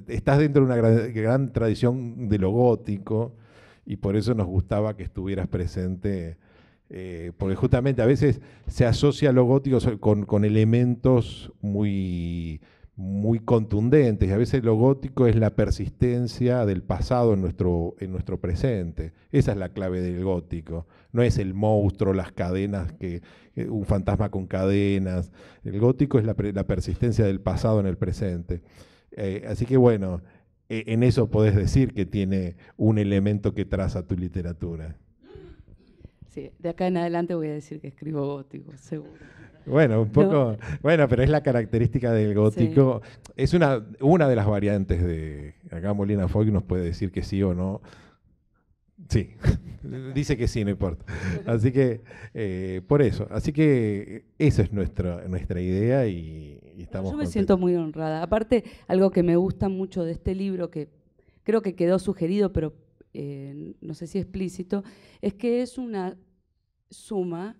estás dentro de una gran, tradición de lo gótico y por eso nos gustaba que estuvieras presente, eh, porque justamente a veces se asocia lo gótico con, elementos muy muy contundentes y a veces lo gótico es la persistencia del pasado en nuestro, en nuestro presente. Esa es la clave del gótico. No es el monstruo, las cadenas, que, un fantasma con cadenas. El gótico es la, persistencia del pasado en el presente. Eh, así que bueno, e, en eso podés decir que tiene un elemento que traza tu literatura. Sí, de acá en adelante voy a decir que escribo gótico, seguro. Bueno, un poco. Bueno, pero es la característica del gótico. Es una, una de las variantes de. Acá Molina Foy nos puede decir que sí o no. Sí, dice que sí, no importa. Así que, eh, por eso. Así que esa es nuestra, nuestra idea y, estamos. Yo me siento muy honrada. Aparte, algo que me gusta mucho de este libro, que creo que quedó sugerido, pero eh, no sé si explícito, es que es una suma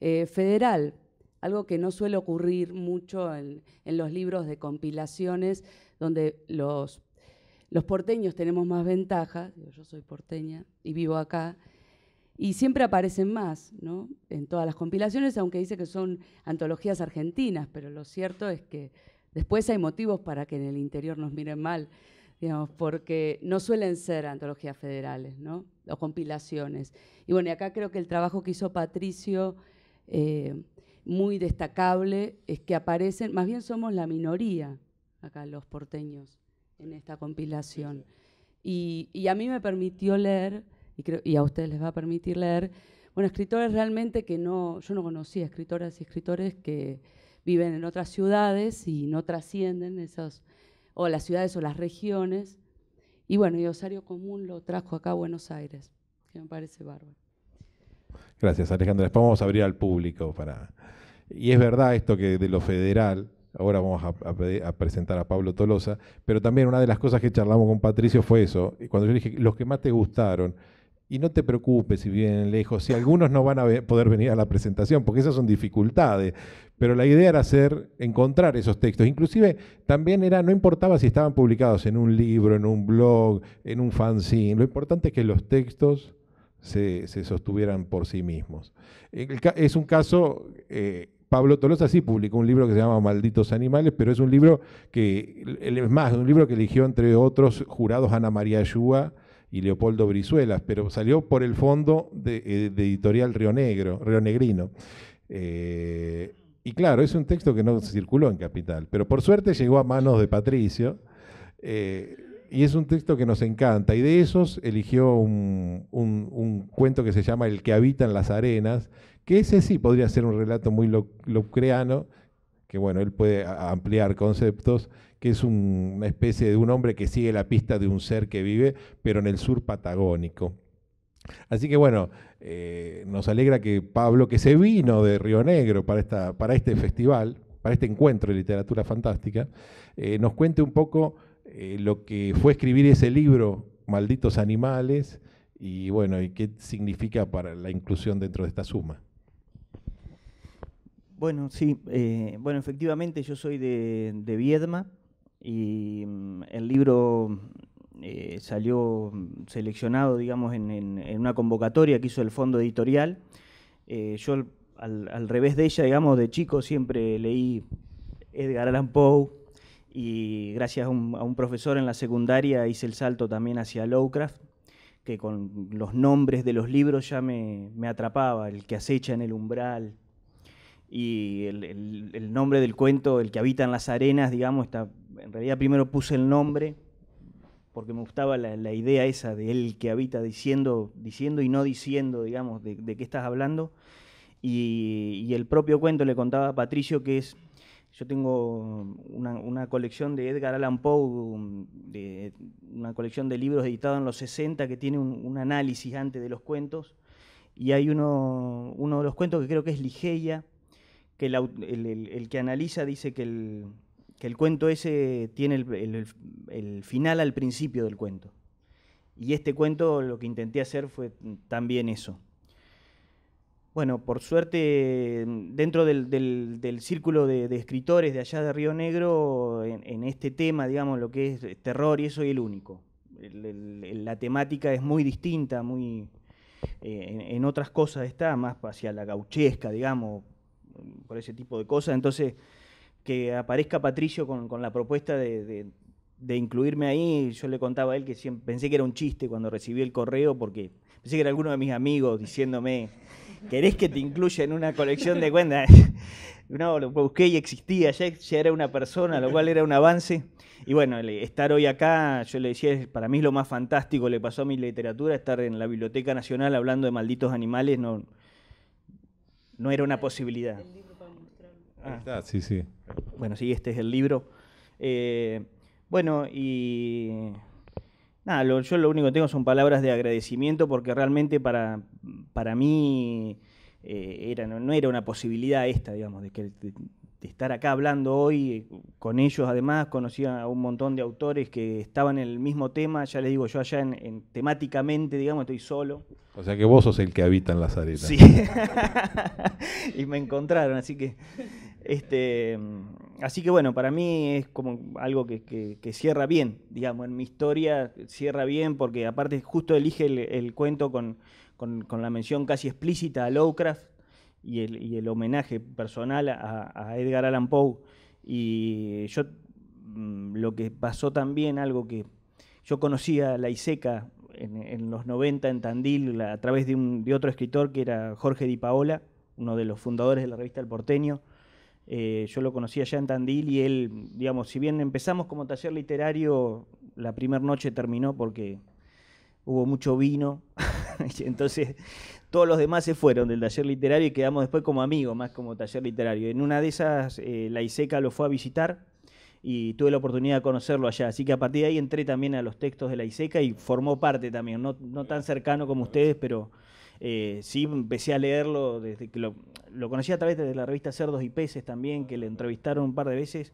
eh, federal, algo que no suele ocurrir mucho en, los libros de compilaciones, donde los, porteños tenemos más ventaja, yo soy porteña y vivo acá, y siempre aparecen más ¿no? en todas las compilaciones, aunque dice que son antologías argentinas, pero lo cierto es que después hay motivos para que en el interior nos miren mal, digamos, porque no suelen ser antologías federales ¿no? o compilaciones. Y bueno, y acá creo que el trabajo que hizo Patricio, eh, muy destacable, es que aparecen, más bien somos la minoría acá los porteños en esta compilación. Y, y a mí me permitió leer y, creo, y a ustedes les va a permitir leer, bueno, escritores realmente que no, yo no conocía, escritoras y escritores que viven en otras ciudades y no trascienden esos, o las ciudades o las regiones. Y bueno, y Osario Común lo trajo acá a Buenos Aires, que me parece bárbaro. Gracias, Alejandra. Después vamos a abrir al público para... Y es verdad esto que de lo federal, ahora vamos a, a, presentar a Pablo Tolosa, pero también una de las cosas que charlamos con Patricio fue eso, cuando yo dije, los que más te gustaron, y no te preocupes si vienen lejos, si algunos no van a poder venir a la presentación, porque esas son dificultades. Pero la idea era hacer, encontrar esos textos. Inclusive también era, no importaba si estaban publicados en un libro, en un blog, en un fanzine. Lo importante es que los textos se, sostuvieran por sí mismos. Es un caso, eh, Pablo Tolosa sí publicó un libro que se llama Malditos Animales, pero es un libro que, es más, un libro que eligió entre otros jurados Ana María Ayúa, y Leopoldo Brizuelas, pero salió por el fondo de, eh, editorial Río Negro, Río Negrino. Eh, y claro, es un texto que no circuló en Capital, pero por suerte llegó a manos de Patricio. Eh, y es un texto que nos encanta. Y de esos eligió un, un, cuento que se llama El que habita en las arenas, que ese sí podría ser un relato muy locreano, que bueno, él puede ampliar conceptos, que es una especie de un hombre que sigue la pista de un ser que vive, pero en el sur patagónico. Así que bueno, eh, nos alegra que Pablo, que se vino de Río Negro para, esta, para este festival, para este encuentro de literatura fantástica, eh, nos cuente un poco eh, lo que fue escribir ese libro, Malditos Animales, y bueno, y qué significa para la inclusión dentro de esta suma. Bueno, sí, bueno, efectivamente yo soy de, de Viedma, y mm, el libro eh, salió seleccionado, digamos, en, una convocatoria que hizo el fondo editorial. Eh, yo, al, revés de ella, digamos, de chico siempre leí Edgar Allan Poe y gracias a un, profesor en la secundaria hice el salto también hacia Lovecraft, que con los nombres de los libros ya me, me atrapaba, el que acecha en el umbral, y el, nombre del cuento, el que habita en las arenas, digamos, está, en realidad primero puse el nombre porque me gustaba la, idea esa de él que habita diciendo, diciendo y no diciendo, digamos, de, qué estás hablando. Y, el propio cuento le contaba a Patricio que es, yo tengo una, colección de Edgar Allan Poe, una colección de libros editados en los 60 que tiene un, análisis antes de los cuentos. Y hay uno de los cuentos que creo que es Ligeia, que el, que analiza dice que el, que el cuento ese tiene el, final al principio del cuento. Y este cuento lo que intenté hacer fue también eso. Bueno, por suerte, dentro del, círculo de, escritores de allá de Río Negro, en, este tema, digamos, lo que es terror, y eso soy el único. la temática es muy distinta, muy eh, en, en, otras cosas está, más hacia la gauchesca, digamos, por ese tipo de cosas. Entonces, que aparezca Patricio con, la propuesta de, incluirme ahí, yo le contaba a él que siempre, pensé que era un chiste cuando recibí el correo, porque pensé que era alguno de mis amigos diciéndome, ¿querés que te incluya en una colección de cuentas? no, lo busqué y existía, ya, ya era una persona, lo cual era un avance. Y bueno, estar hoy acá, yo le decía, para mí es lo más fantástico, le pasó a mi literatura, estar en la Biblioteca Nacional hablando de malditos animales, no, no era una posibilidad. Ah. sí, sí. Bueno, sí, este es el libro. Eh, bueno, y nada, yo lo único que tengo son palabras de agradecimiento porque realmente para, para mí eh, era, no, era una posibilidad esta, digamos, de que, estar acá hablando hoy eh, con ellos. Además, conocí a un montón de autores que estaban en el mismo tema. Ya les digo, yo allá en, temáticamente, digamos, estoy solo. O sea que vos sos el que habita en las arenas. Sí. y me encontraron, así que. Este, así que bueno, para mí es como algo que, cierra bien, digamos, en mi historia cierra bien, porque aparte justo elige el, cuento con, con la mención casi explícita a Lovecraft y el, homenaje personal a, Edgar Allan Poe. Y yo, mm, lo que pasó también, algo que yo conocía la ISECA en, los 90 en Tandil a través de, un, de otro escritor que era Jorge Di Paola, uno de los fundadores de la revista El Porteño. Eh, yo lo conocía allá en Tandil y él, digamos, si bien empezamos como taller literario, la primera noche terminó porque hubo mucho vino. Entonces todos los demás se fueron del taller literario y quedamos después como amigos, más como taller literario. En una de esas, eh, la ISECA lo fue a visitar y tuve la oportunidad de conocerlo allá. Así que a partir de ahí entré también a los textos de la ISECA y formó parte también, no, tan cercano como ustedes, pero eh, sí empecé a leerlo desde que lo, lo conocí a través de la revista Cerdos y Peces también, que le entrevistaron un par de veces.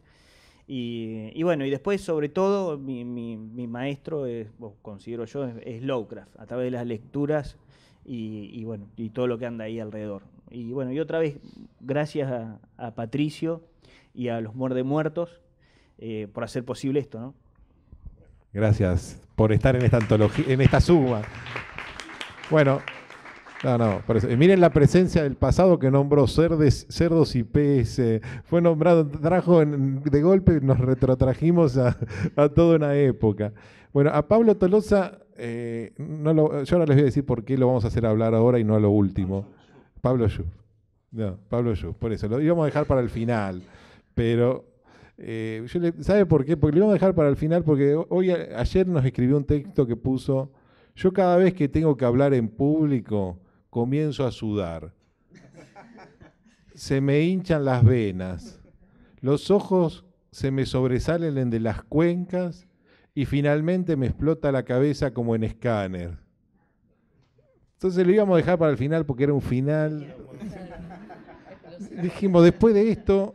Y, bueno, y después, sobre todo, mi, maestro, es, considero yo, es, es Lovecraft, a través de las lecturas y, bueno, y todo lo que anda ahí alrededor. Y bueno, y otra vez, gracias a, Patricio y a los Muerde Muertos eh, por hacer posible esto, ¿no? Gracias por estar en esta antología, en esta suma. Bueno, no, no, miren la presencia del pasado que nombró cerdes, cerdos y peces. Fue nombrado, trajo de golpe, nos retrotrajimos a, a toda una época. Bueno, a Pablo Tolosa eh, no yo ahora les voy a decir por qué lo vamos a hacer hablar ahora y no a lo último. Pablo Yu. No, Pablo Yu, por eso. Lo íbamos a dejar para el final. Pero, eh, ¿sabe por qué? Porque lo íbamos a dejar para el final porque hoy, ayer nos escribió un texto que puso, yo cada vez que tengo que hablar en público, comienzo a sudar. Se me hinchan las venas. Los ojos se me sobresalen de las cuencas y finalmente me explota la cabeza como en escáner. Entonces lo íbamos a dejar para el final porque era un final. Dijimos, después de esto,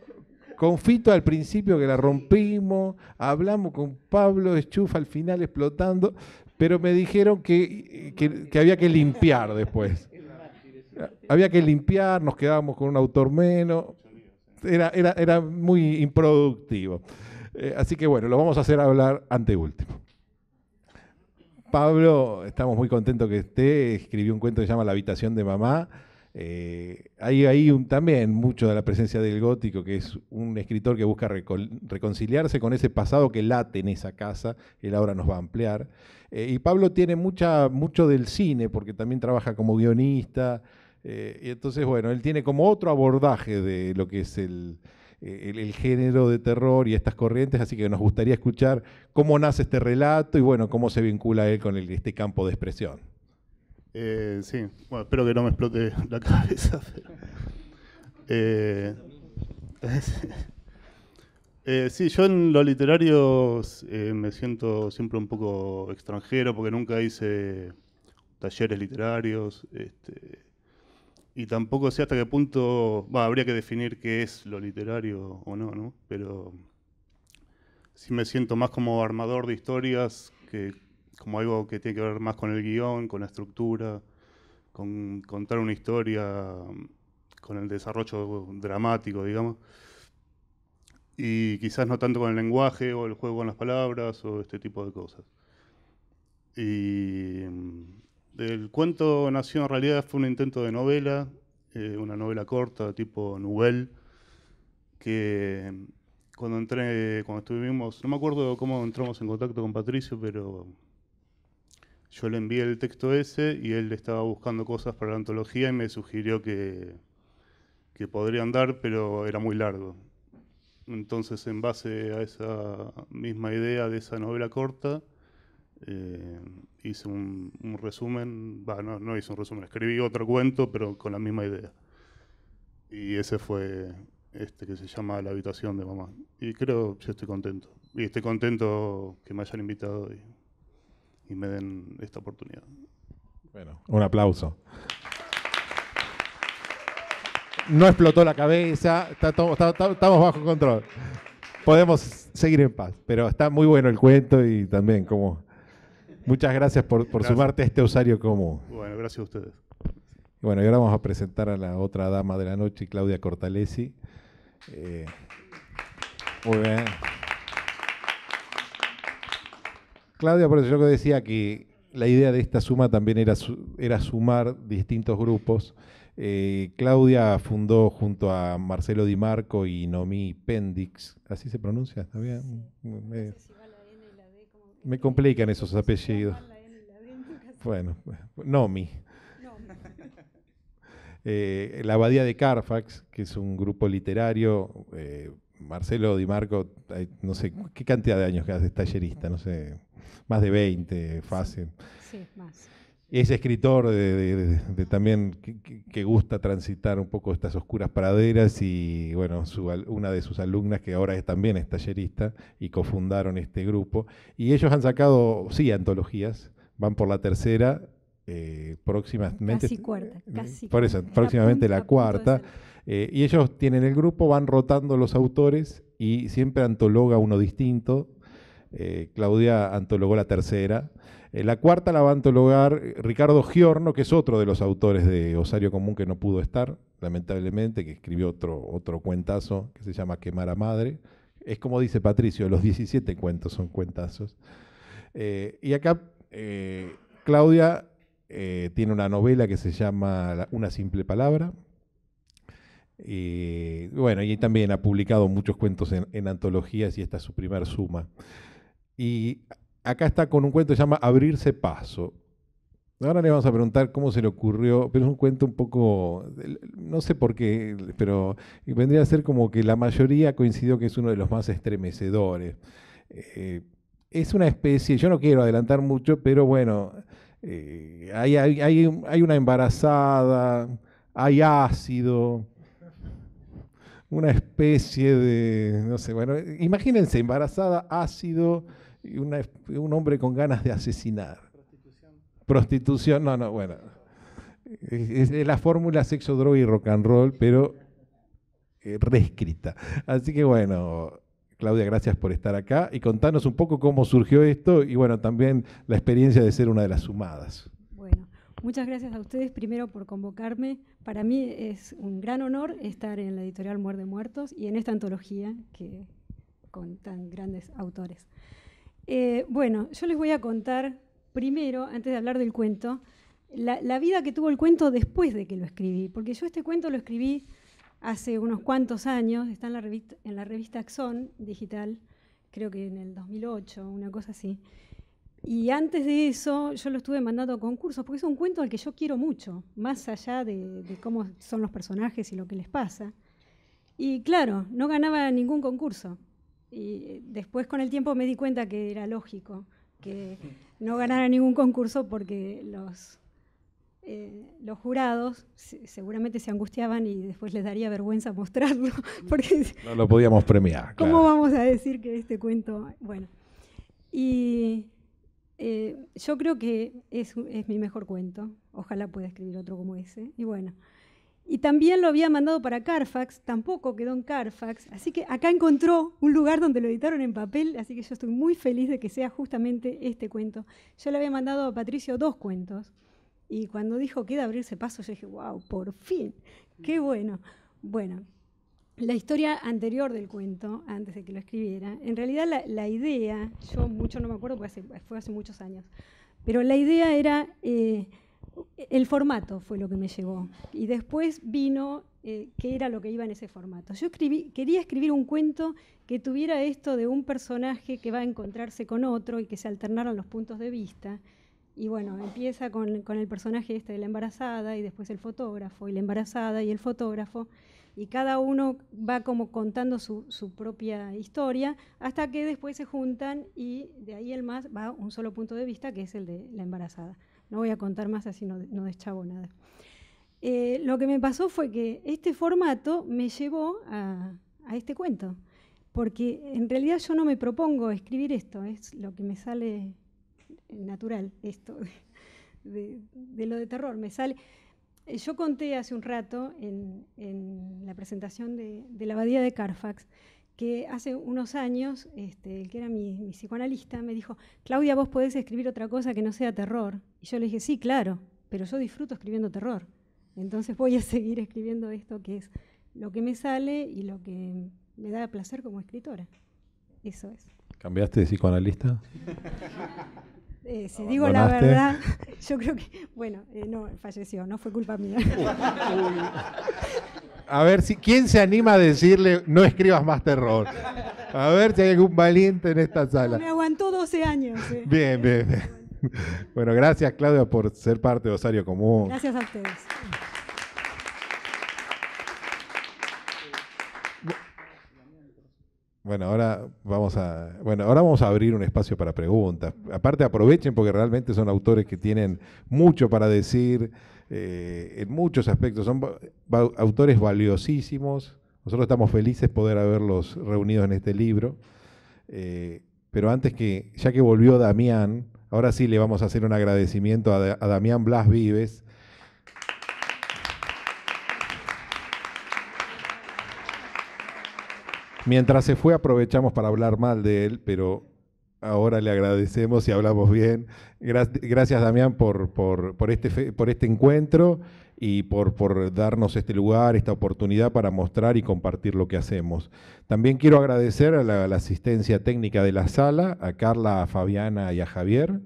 con Fito al principio que la rompimos, hablamos con Pablo Echufa al final explotando, pero me dijeron que, que, había que limpiar después. Había que limpiar, nos quedábamos con un autor menos. Era, era, era muy improductivo. Eh, así que bueno, lo vamos a hacer hablar ante último. Pablo, estamos muy contentos que esté, escribió un cuento que se llama La habitación de mamá. Eh, hay ahí también mucho de la presencia del gótico, que es un escritor que busca reconciliarse con ese pasado que late en esa casa, él ahora nos va a ampliar. Eh, y Pablo tiene mucha, mucho del cine, porque también trabaja como guionista, y entonces, bueno, él tiene como otro abordaje de lo que es el, eh, el, género de terror y estas corrientes, así que nos gustaría escuchar cómo nace este relato y bueno, cómo se vincula él con este campo de expresión. Eh, sí, bueno, espero que no me explote la cabeza. Eh, sí, yo en lo literario me siento siempre un poco extranjero porque nunca hice talleres literarios. Este, y tampoco sé hasta qué punto, habría que definir qué es lo literario o no, ¿no? Pero sí me siento más como armador de historias que como algo que tiene que ver más con el guion, con la estructura, con contar una historia, con el desarrollo dramático, digamos. Y quizás no tanto con el lenguaje o el juego con las palabras o este tipo de cosas. Y el cuento nació en realidad, fue un intento de novela, eh, una novela corta tipo novel, que cuando entré, cuando estuvimos, no me acuerdo cómo entramos en contacto con Patricio, pero yo le envié el texto ese y él estaba buscando cosas para la antología y me sugirió que, que podrían dar, pero era muy largo. Entonces, en base a esa misma idea de esa novela corta, eh, hice un, resumen, no, no hice un resumen, escribí otro cuento, pero con la misma idea. Y ese fue este que se llama La habitación de mamá. Y creo, yo estoy contento. Y estoy contento que me hayan invitado y, y me den esta oportunidad. Bueno, un aplauso. no explotó la cabeza, está está- está- estamos bajo control. Podemos seguir en paz, pero está muy bueno el cuento y también como... Muchas gracias por, por Gracias. sumarte a este osario común. Bueno, gracias a ustedes. Bueno, y ahora vamos a presentar a la otra dama de la noche, Claudia Cortalesi. Eh, muy bien. Claudia, por eso yo decía que la idea de esta suma también era, su- era sumar distintos grupos. Eh, Claudia fundó junto a Marcelo Di Marco y Nomi Pendix, ¿así se pronuncia? ¿Está bien? Me, me complican esos apellidos. Bueno, Nomi. Eh, la Abadía de Carfax, que es un grupo literario, eh, Marcelo Di Marco, no sé, ¿qué cantidad de años que hace tallerista? No sé, más de 20, fácil. Sí, más. Es escritor de, de- de- de también que, gusta transitar un poco estas oscuras praderas y bueno, su una de sus alumnas que ahora es, también es tallerista y cofundaron este grupo. Y ellos han sacado, sí, antologías, van por la tercera, eh, próximamente. Casi cuarta, casi Por eso, próximamente punto- la cuarta. Eh, y ellos tienen el grupo, van rotando los autores y siempre antologa uno distinto. Eh, Claudia antologó la tercera. Eh, la cuarta la va a antologar eh, Ricardo Giorno, que es otro de los autores de Osario Común que no pudo estar, lamentablemente, que escribió otro, otro cuentazo que se llama Quemar a Madre. Es como dice Patricio, los 17 cuentos son cuentazos. Y acá Claudia tiene una novela que se llama La- Una simple palabra. Y bueno, y también ha publicado muchos cuentos en, en antologías y esta es su primer suma. Y acá está con un cuento que se llama Abrirse Paso. Ahora le vamos a preguntar cómo se le ocurrió, pero es un cuento un poco, no sé por qué, pero vendría a ser como que la mayoría coincidió que es uno de los más estremecedores. Eh, es una especie, yo no quiero adelantar mucho, pero bueno, eh, hay, hay- hay- una embarazada, hay ácido, una especie de, no sé, bueno, imagínense, embarazada, ácido una- un hombre con ganas de asesinar. Prostitución, no, no, bueno. Es, es la fórmula sexo, droga y rock and roll, pero eh, reescrita. Así que bueno, Claudia, gracias por estar acá y contanos un poco cómo surgió esto y bueno, también la experiencia de ser una de las sumadas. Bueno, muchas gracias a ustedes primero por convocarme. Para mí es un gran honor estar en la editorial Muerde Muertos y en esta antología que, con tan grandes autores. Eh, bueno, yo les voy a contar primero, antes de hablar del cuento, la, vida que tuvo el cuento después de que lo escribí, porque yo este cuento lo escribí hace unos cuantos años, está en la revista, en Axon digital, creo que en el 2008, una cosa así. Y antes de eso, yo lo estuve mandando a concursos, porque es un cuento al que yo quiero mucho, más allá de cómo son los personajes y lo que les pasa. Y claro, no ganaba ningún concurso. Y después con el tiempo me di cuenta que era lógico que no ganara ningún concurso porque los, eh, los jurados se- seguramente se angustiaban y después les daría vergüenza mostrarlo, porque No lo podíamos premiar. ¿Cómo vamos a decir que este cuento... Bueno, y eh, yo creo que es, es mi mejor cuento. Ojalá pueda escribir otro como ese. Y bueno, y también lo había mandado para Carfax, tampoco quedó en Carfax. Así que acá encontró un lugar donde lo editaron en papel, así que yo estoy muy feliz de que sea justamente este cuento. Yo le había mandado a Patricio dos cuentos. Y cuando dijo queda abrirse paso, yo dije, wow, por fin, qué bueno. Bueno, la historia anterior del cuento, antes de que lo escribiera, en realidad la, la idea, yo mucho no me acuerdo porque hace- fue hace muchos años, pero la idea era, eh, el formato fue lo que me llevó. Y después vino eh, qué era lo que iba en ese formato. Yo quería escribir un cuento que tuviera esto de un personaje que va a encontrarse con otro y que se alternaran los puntos de vista. Y bueno, empieza con, con el personaje este de la embarazada y después el fotógrafo y la embarazada y el fotógrafo. Y cada uno va como contando su, su propia historia hasta que después se juntan y de ahí el más va un solo punto de vista que es el de la embarazada. No voy a contar más así no, no deschavo nada. Eh, lo que me pasó fue que este formato me llevó a, este cuento, porque en realidad yo no me propongo escribir esto, es lo que me sale natural, esto de, lo de terror, me sale... yo conté hace un rato en, en la presentación de, de, la abadía de Carfax que hace unos años, este, el que era mi, mi, psicoanalista, me dijo, Claudia, vos podés escribir otra cosa que no sea terror. Y yo le dije, sí, claro, pero yo disfruto escribiendo terror. Entonces voy a seguir escribiendo esto que es lo que me sale y lo que me da placer como escritora. Eso es. ¿Cambiaste de psicoanalista? Eh, si digo la verdad, yo creo que, bueno, eh, no, falleció, no fue culpa mía. A ver, si, ¿quién se anima a decirle no escribas más terror? A ver si hay algún valiente en esta sala. me aguantó 12 años. Eh. Bien, bien, bien. Bueno, gracias Claudia por ser parte de Osario Común. Gracias a ustedes. Bueno, ahora vamos a, bueno, ahora vamos a abrir un espacio para preguntas. Aparte aprovechen porque realmente son autores que tienen mucho para decir eh, en muchos aspectos. Son autores valiosísimos. Nosotros estamos felices poder haberlos reunido en este libro. Eh, pero antes que, ya que volvió Damián, ahora sí le vamos a hacer un agradecimiento a, a Damián Blas Vives, Mientras se fue aprovechamos para hablar mal de él, pero ahora le agradecemos y hablamos bien. Gracias Damián este, por este encuentro y por, darnos este lugar, esta oportunidad para mostrar y compartir lo que hacemos. También quiero agradecer la, a la asistencia técnica de la sala, a Carla, a Fabiana y a Javier.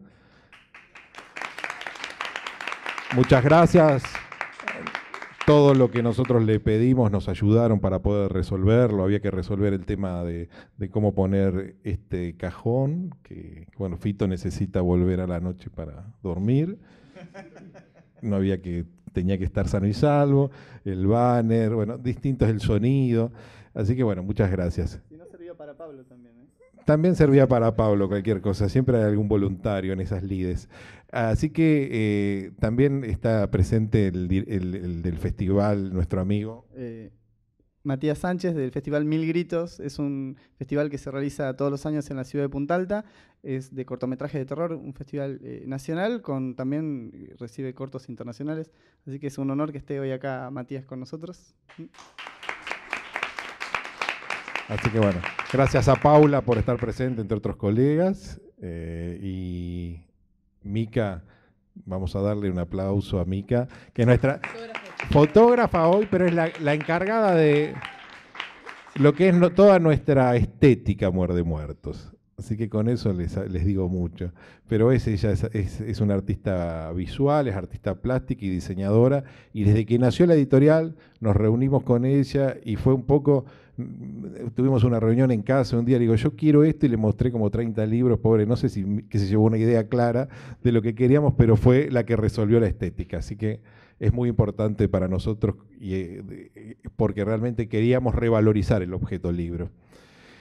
Muchas gracias todo lo que nosotros le pedimos nos ayudaron para poder resolverlo. Había que resolver el tema de, cómo poner este cajón, que bueno, Fito necesita volver a la noche para dormir. No había que, tenía que estar sano y salvo. El banner, bueno, distinto es el sonido. Así que bueno, muchas gracias. Si no servía para Pablo también. ¿eh? También servía para Pablo cualquier cosa, siempre hay algún voluntario en esas lides. Así que eh, también está presente el, del festival, nuestro amigo. Eh, Matías Sánchez del Festival Mil Gritos. Es un festival que se realiza todos los años en la ciudad de Punta Alta. Es de cortometraje de terror, un festival eh, nacional, con también recibe cortos internacionales. Así que es un honor que esté hoy acá Matías con nosotros. Así que bueno, gracias a Paula por estar presente, entre otros colegas. y Mica, vamos a darle un aplauso a Mica, que es nuestra fotógrafa hoy, pero es la, encargada de lo que es toda nuestra estética muerde muertos. Así que con eso les, digo mucho. Pero es, ella es, es, una artista visual, es artista plástica y diseñadora. Y desde que nació la editorial nos reunimos con ella y fue un poco tuvimos una reunión en casa un día, digo, yo quiero esto y le mostré como 30 libros, pobre, no sé si que se llevó una idea clara de lo que queríamos, pero fue la que resolvió la estética, así que es muy importante para nosotros y, eh, porque realmente queríamos revalorizar el objeto libro.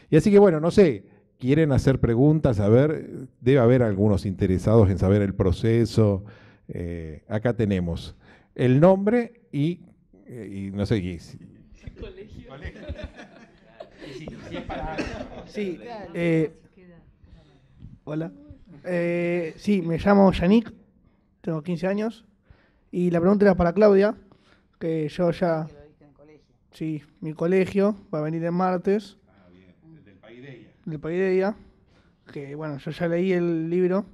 Y así que bueno, no sé, quieren hacer preguntas, a ver, debe haber algunos interesados en saber el proceso. Eh, acá tenemos el nombre y, eh, y no sé, y, colegio. Sí, eh, hola. Eh, sí, me llamo Yannick, tengo 15 años. Y la pregunta era para Claudia, que yo ya... Sí, mi colegio va a venir el martes. Ah, bien, del país de ella. Del país de ella. Que bueno, yo ya leí el libro.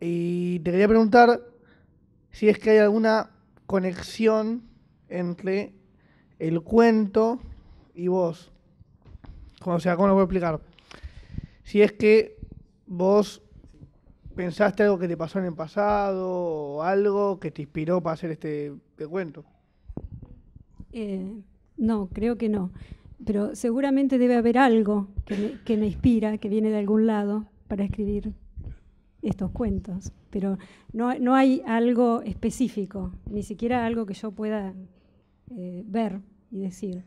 Y te quería preguntar si es que hay alguna conexión entre el cuento y vos. O sea, ¿cómo lo a explicar? Si es que vos pensaste algo que te pasó en el pasado o algo que te inspiró para hacer este, cuento. Eh, no, creo que no. Pero seguramente debe haber algo que me, que me inspira, que viene de algún lado para escribir estos cuentos. Pero no, no hay algo específico, ni siquiera algo que yo pueda eh, ver y decir.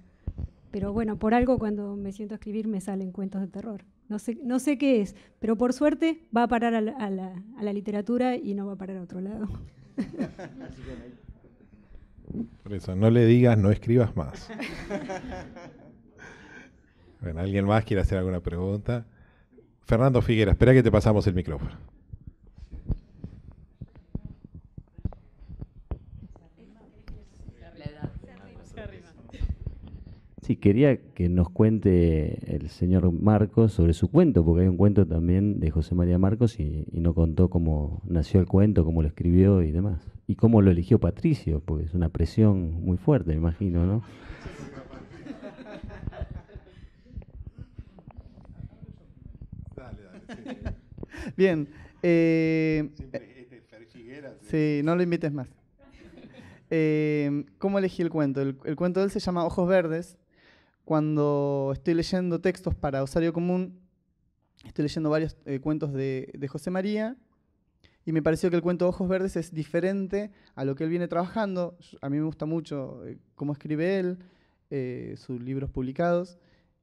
Pero bueno, por algo cuando me siento a escribir me salen cuentos de terror. No sé, no sé qué es, pero por suerte va a parar a la, literatura y no va a parar a otro lado. Por eso, no le digas, no escribas más. Bueno, ¿alguien más quiere hacer alguna pregunta? Fernando Figuera, espera que te pasamos el micrófono. Sí, quería que nos cuente el señor Marcos sobre su cuento, porque hay un cuento también de José María Marcos y, y no contó cómo nació el cuento, cómo lo escribió y demás. Y cómo lo eligió Patricio, porque es una presión muy fuerte, me imagino, ¿no? Bien. eh, este sí, no lo invites más. Eh, ¿Cómo elegí el cuento? El, el cuento de él se llama Ojos Verdes. Cuando estoy leyendo textos para Osario Común, estoy leyendo varios eh, cuentos de, de José María y me pareció que el cuento Ojos Verdes es diferente a lo que él viene trabajando. A mí me gusta mucho eh, cómo escribe él, eh, sus libros publicados.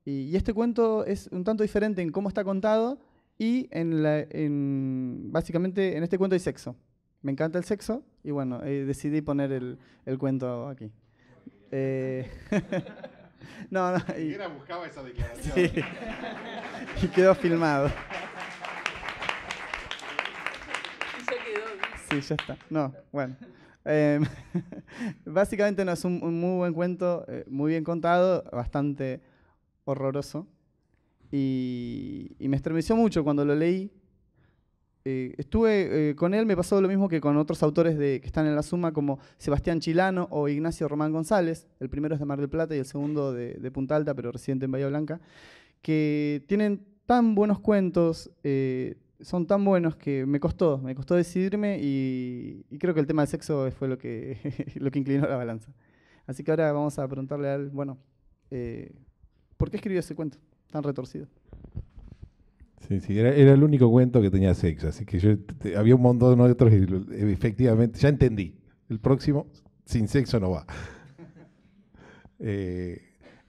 Y, y este cuento es un tanto diferente en cómo está contado y en la, en, básicamente en este cuento hay sexo. Me encanta el sexo y bueno, eh, decidí poner el, el cuento aquí. No, no. y- buscaba esa declaración. Sí. y quedó filmado. Sí, ya está. No, bueno. Em, básicamente no, es un, un muy buen cuento, eh, muy bien contado, bastante horroroso. Y, y me estremeció mucho cuando lo leí. Eh, estuve eh, con él, me pasó lo mismo que con otros autores que están en la suma, como Sebastián Chilano o Ignacio Román González. El primero es de Mar del Plata y el segundo de, Punta Alta, pero residente en Bahía Blanca, que tienen tan buenos cuentos, eh, son tan buenos que me costó, me costó decidirme y, creo que el tema del sexo fue lo que, lo que inclinó la balanza. Así que ahora vamos a preguntarle a él, bueno, ¿por qué escribió ese cuento tan retorcido? Sí, sí, era, el único cuento que tenía sexo, así que yo había un montón de otros y efectivamente, ya entendí. El próximo, sin sexo no va. Eh,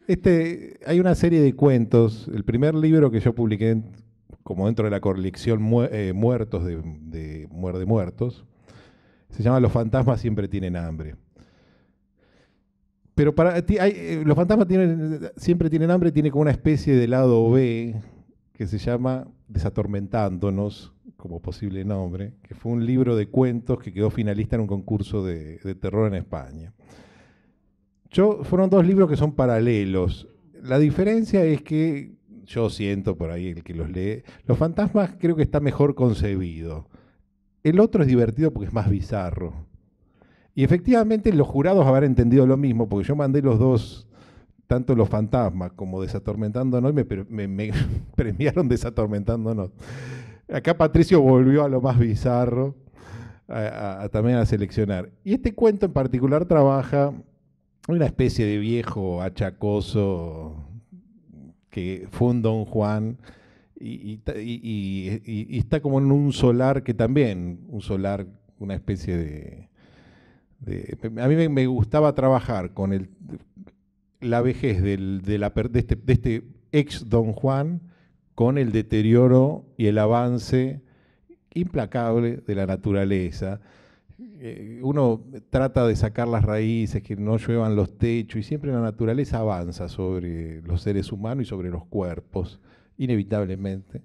este, hay una serie de cuentos. El primer libro que yo publiqué, como dentro de la colección eh, Muertos de, de Muertos, se llama Los fantasmas siempre tienen hambre. Pero para ti hay- eh, los fantasmas tienen, siempre tienen hambre, tiene como una especie de lado B que se llama Desatormentándonos, como posible nombre, que fue un libro de cuentos que quedó finalista en un concurso de, terror en España. Yo, fueron dos libros que son paralelos. La diferencia es que yo siento por ahí el que los lee, los fantasmas creo que está mejor concebido. El otro es divertido porque es más bizarro. Y efectivamente los jurados habrán entendido lo mismo, porque yo mandé los dos, tanto los fantasmas como desatormentándonos, me, me- me premiaron desatormentándonos. Acá Patricio volvió a lo más bizarro, a- también a seleccionar. Y este cuento en particular trabaja una especie de viejo achacoso que fue un Don Juan y, está como en un solar que también, un solar, una especie de... a mí me gustaba trabajar con el, la vejez este, de este ex Don Juan con el deterioro y el avance implacable de la naturaleza. Eh, uno trata de sacar las raíces, que no lluevan los techos, y siempre la naturaleza avanza sobre los seres humanos y sobre los cuerpos, inevitablemente.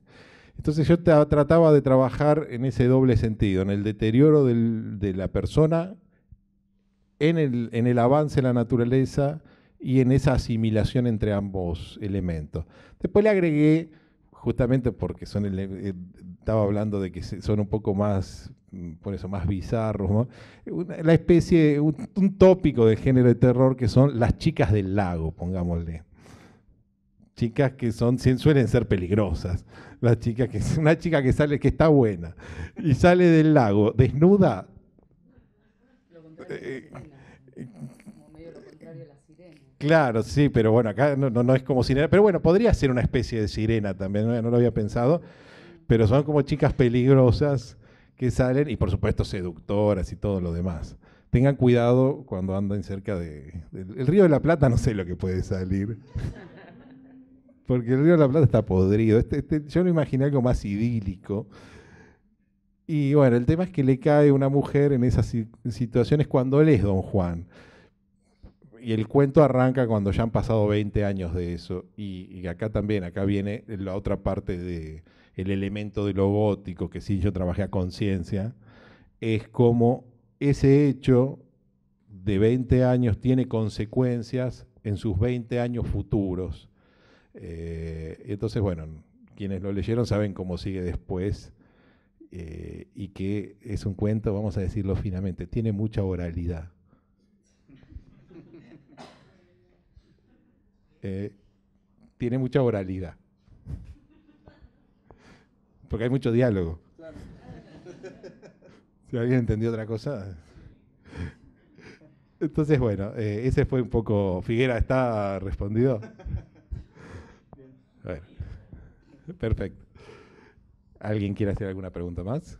Entonces yo tra- trataba de trabajar en ese doble sentido, en el deterioro de la persona, en el avance de la naturaleza y en esa asimilación entre ambos elementos. Después le agregué, justamente porque son eh, estaba hablando de que son un poco más, mm, por eso, más bizarros, ¿no? Una- la especie, un, un tópico del género de terror que son las chicas del lago, pongámosle. Chicas que son, suelen ser peligrosas. Las chicas que, una chica que sale, que está buena, y sale del lago desnuda, eh, Claro, sí, pero bueno, acá no, es como sirena, pero bueno, podría ser una especie de sirena también, no, lo había pensado, pero son como chicas peligrosas que salen y por supuesto seductoras y todo lo demás. Tengan cuidado cuando anden cerca de, del el río de la Plata, no sé lo que puede salir. Porque el río de la Plata está podrido. Este, este- yo lo imaginé algo más idílico. Y bueno, el tema es que le cae una mujer en esas si- situaciones cuando él es Don Juan. Y el cuento arranca cuando ya han pasado 20 años de eso. Y, acá también, acá viene la otra parte de el elemento de lo gótico, que sí yo trabajé a conciencia, es como ese hecho de 20 años tiene consecuencias en sus 20 años futuros. Eh, entonces, bueno, quienes lo leyeron saben cómo sigue después eh, y que es un cuento, vamos a decirlo finamente, tiene mucha oralidad. Eh, tiene mucha oralidad. Porque hay mucho diálogo. Si alguien entendió otra cosa. Entonces, bueno, eh, ese fue un poco. Figuera, ¿está respondido? Bueno, perfecto. ¿Alguien quiere hacer alguna pregunta más?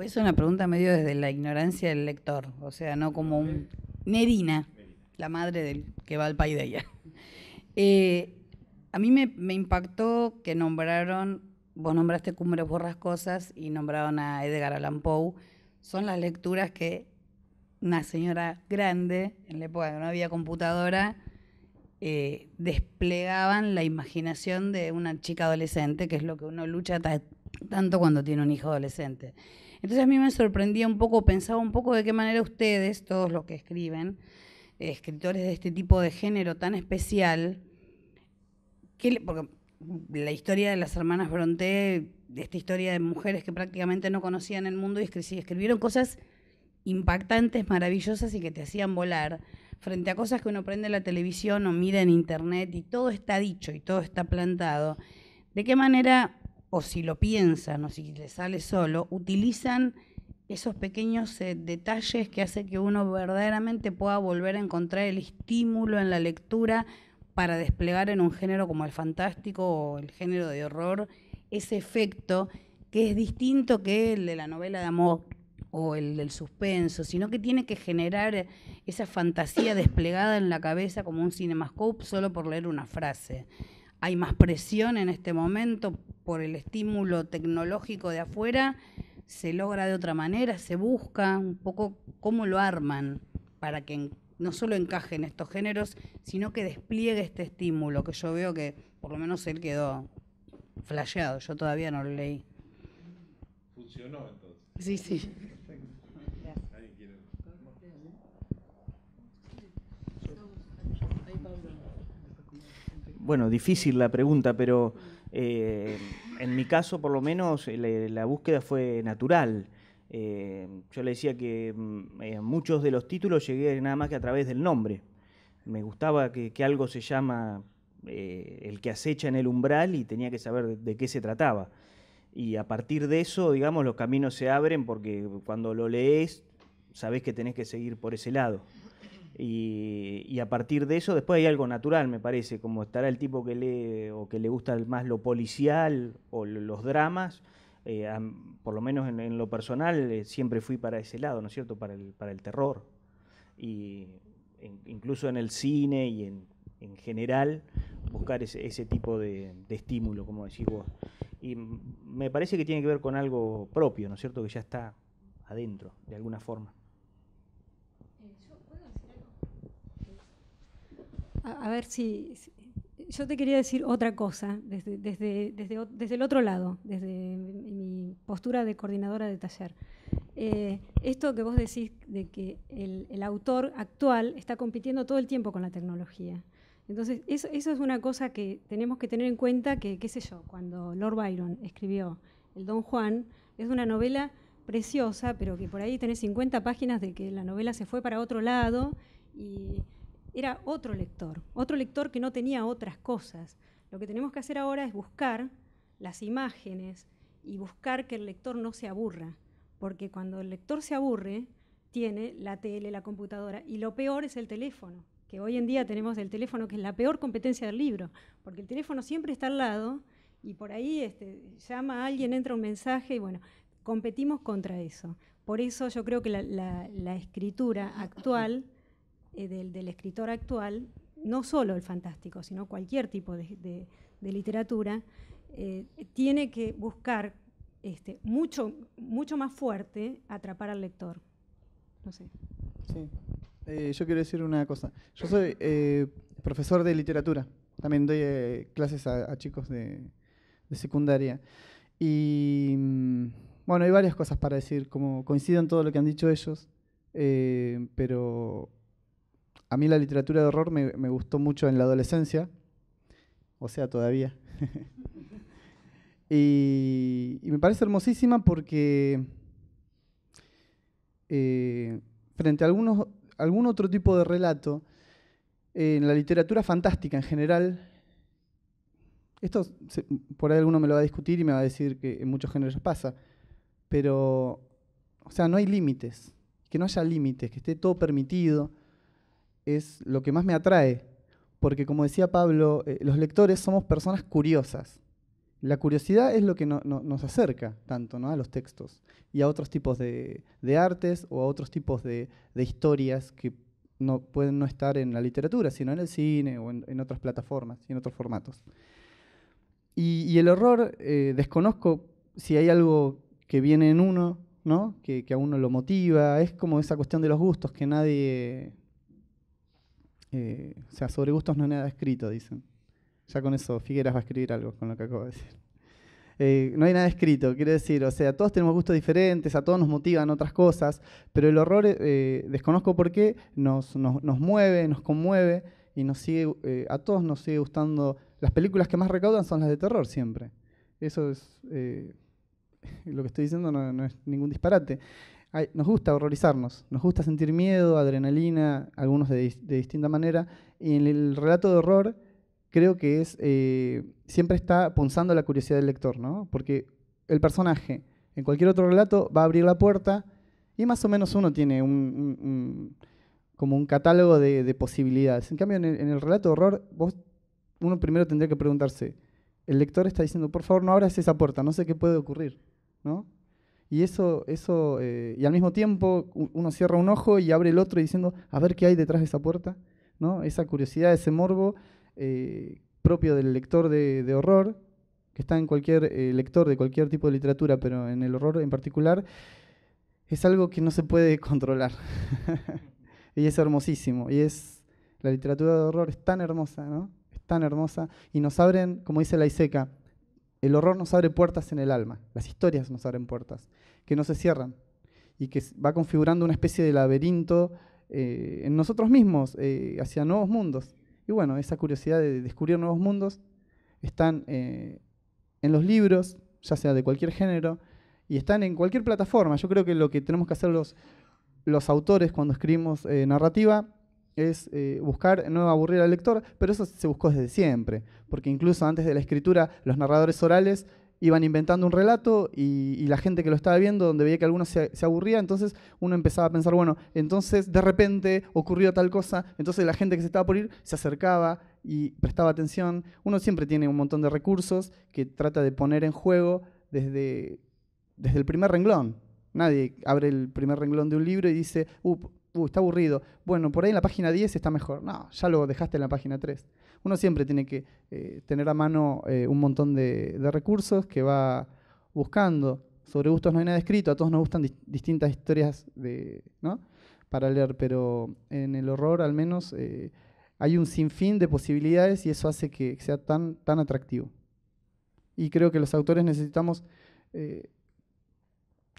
Hacer una pregunta medio desde la ignorancia del lector, o sea, no como un... Nerina, la madre del que va al país de ella. Eh, a mí me, impactó que nombraron, vos nombraste Cumbres Borrascosas y nombraron a Edgar Allan Poe. Son las lecturas que una señora grande, en la época que no había computadora, eh, desplegaban la imaginación de una chica adolescente, que es lo que uno lucha ta- tanto cuando tiene un hijo adolescente. Entonces a mí me sorprendía un poco, pensaba un poco de qué manera ustedes, todos los que escriben, eh, escritores de este tipo de género tan especial, porque la historia de las hermanas Bronté, de esta historia de mujeres que prácticamente no conocían el mundo y escri- escribieron cosas impactantes, maravillosas y que te hacían volar, frente a cosas que uno prende en la televisión o mira en internet y todo está dicho y todo está plantado. ¿De qué manera, o si lo piensan o si les sale solo, utilizan esos pequeños eh, detalles que hacen que uno verdaderamente pueda volver a encontrar el estímulo en la lectura para desplegar en un género como el fantástico o el género de horror ese efecto que es distinto que el de la novela de amor o el del suspenso, sino que tiene que generar esa fantasía desplegada en la cabeza como un cinemascope solo por leer una frase. Hay más presión en este momento por el estímulo tecnológico de afuera, se logra de otra manera, se busca un poco cómo lo arman para que no solo encaje en estos géneros, sino que despliegue este estímulo, que yo veo que por lo menos él quedó flasheado, yo todavía no lo leí. Funcionó entonces. Sí, sí. Bueno, difícil la pregunta, pero eh, en mi caso, por lo menos, la, búsqueda fue natural. Eh, yo le decía que mm, eh, muchos de los títulos llegué nada más que a través del nombre. Me gustaba que, algo se llama El que acecha en el umbral y tenía que saber de, de qué se trataba. Y a partir de eso, digamos, los caminos se abren porque cuando lo lees, sabés que tenés que seguir por ese lado. Y, y a partir de eso después hay algo natural, me parece, como estará el tipo que lee o que le gusta más lo policial o lo- los dramas, eh, a- por lo menos en, en lo personal eh, siempre fui para ese lado, ¿no es cierto?, para el, para el terror. Y en- incluso en el cine y en, en general buscar ese, ese tipo de, de estímulo, como decís vos. Y me parece que tiene que ver con algo propio, ¿no es cierto?, que ya está adentro, de alguna forma. A, ver si, Yo te quería decir otra cosa desde, desde, desde, desde el otro lado, desde mi, postura de coordinadora de taller. Eh, esto que vos decís de que el, el autor actual está compitiendo todo el tiempo con la tecnología. Entonces, eso, eso es una cosa que tenemos que tener en cuenta que, qué sé yo, cuando Lord Byron escribió El Don Juan, es una novela preciosa, pero que por ahí tenés 50 páginas de que la novela se fue para otro lado y era otro lector, otro lector que no tenía otras cosas. Lo que tenemos que hacer ahora es buscar las imágenes y buscar que el lector no se aburra, porque cuando el lector se aburre, tiene la tele, la computadora, y lo peor es el teléfono, que hoy en día tenemos el teléfono, que es la peor competencia del libro, porque el teléfono siempre está al lado y por ahí este, llama a alguien, entra un mensaje y bueno, competimos contra eso. Por eso yo creo que la, escritura actual, eh, del, escritor actual, no solo el fantástico, sino cualquier tipo de, literatura, eh, tiene que buscar este, mucho, mucho más fuerte atrapar al lector. No sé. Sí. Eh, yo quiero decir una cosa. Yo soy profesor de literatura. También doy clases a, chicos de, secundaria. Y mm, bueno, hay varias cosas para decir, como coincido en todo lo que han dicho ellos, pero a mí la literatura de horror me, gustó mucho en la adolescencia, o sea, todavía. y, me parece hermosísima porque eh, frente a algunos, algún otro tipo de relato, en la literatura fantástica en general, esto por ahí alguno me lo va a discutir y me va a decir que en muchos géneros pasa, pero, o sea, no hay límites, que no haya límites, que esté todo permitido, es lo que más me atrae, porque como decía Pablo, eh, los lectores somos personas curiosas. La curiosidad es lo que no- no- nos acerca tanto ¿no? a los textos y a otros tipos de, de artes o a otros tipos de, de historias que no pueden no estar en la literatura, sino en el cine o en, otras plataformas y en otros formatos. Y, y el horror, eh, desconozco si hay algo que viene en uno, ¿no? que, que a uno lo motiva, es como esa cuestión de los gustos, que nadie... eh, o sea, sobre gustos no hay nada escrito, dicen. Ya con eso Figueras va a escribir algo con lo que acabo de decir. Eh, no hay nada escrito, quiere decir, o sea, todos tenemos gustos diferentes, a todos nos motivan otras cosas, pero el horror, eh, desconozco por qué, nos, nos, nos mueve, nos conmueve y nos sigue, eh, a todos nos sigue gustando. Las películas que más recaudan son las de terror siempre. Eso es, eh, lo que estoy diciendo no, no es ningún disparate. Hay- nos gusta horrorizarnos, nos gusta sentir miedo, adrenalina, algunos de, dis- de distinta manera, y en el relato de horror creo que es eh, siempre está punzando la curiosidad del lector, ¿no? Porque el personaje en cualquier otro relato va a abrir la puerta y más o menos uno tiene un, como un catálogo de, de posibilidades. En cambio, en el, en el relato de horror, vos, uno primero tendría que preguntarse, el lector está diciendo, por favor, no abras esa puerta, no sé qué puede ocurrir, ¿no? Y eso, eso eh, y al mismo tiempo uno cierra un ojo y abre el otro diciendo, a ver qué hay detrás de esa puerta, ¿no? Esa curiosidad, ese morbo eh, propio del lector de, de horror, que está en cualquier eh, lector de cualquier tipo de literatura, pero en el horror en particular, es algo que no se puede controlar. y es hermosísimo. Y es la literatura de horror es tan hermosa, ¿no? Es tan hermosa. Y nos abren, como dice la Iseca, el horror nos abre puertas en el alma. Las historias nos abren puertas, que no se cierran. Y que va configurando una especie de laberinto eh, en nosotros mismos, eh, hacia nuevos mundos. Y bueno, esa curiosidad de descubrir nuevos mundos están eh, en los libros, ya sea de cualquier género, y están en cualquier plataforma. Yo creo que lo que tenemos que hacer los, los autores cuando escribimos narrativa es eh, buscar no aburrir al lector, pero eso se buscó desde siempre, porque incluso antes de la escritura los narradores orales iban inventando un relato y, y la gente que lo estaba viendo, donde veía que alguno se, se aburría, entonces uno empezaba a pensar, bueno, entonces de repente ocurrió tal cosa, entonces la gente que se estaba por ir se acercaba y prestaba atención. Uno siempre tiene un montón de recursos que trata de poner en juego desde, desde el primer renglón. Nadie abre el primer renglón de un libro y dice, uh, está aburrido. Bueno, por ahí en la página 10 está mejor. No, ya lo dejaste en la página 3. Uno siempre tiene que eh, tener a mano eh, un montón de, recursos que va buscando. Sobre gustos no hay nada escrito, a todos nos gustan dis- distintas historias de, ¿no? para leer, pero en el horror al menos eh, hay un sinfín de posibilidades y eso hace que sea tan, tan atractivo. Y creo que los autores necesitamos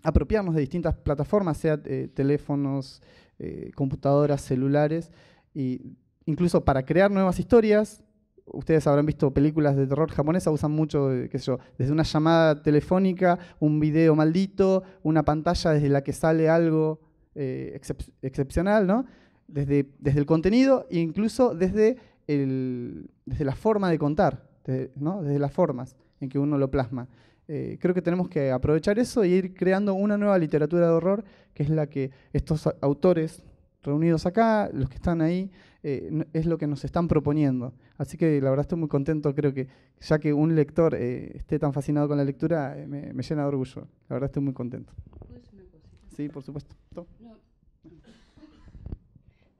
apropiarnos de distintas plataformas, sea eh, teléfonos, eh, computadoras, celulares, y incluso para crear nuevas historias. Ustedes habrán visto películas de terror japonesa, usan mucho, eh, qué desde una llamada telefónica, un video maldito, una pantalla desde la que sale algo eh, excep- excepcional, ¿no? Desde, desde el contenido e incluso desde, el, desde la forma de contar, ¿no? desde las formas en que uno lo plasma. Eh, creo que tenemos que aprovechar eso y ir creando una nueva literatura de horror, que es la que estos autores reunidos acá, los que están ahí, eh, es lo que nos están proponiendo. Así que la verdad estoy muy contento, creo que ya que un lector eh, esté tan fascinado con la lectura, me, llena de orgullo. La verdad estoy muy contento. Sí, por supuesto. To-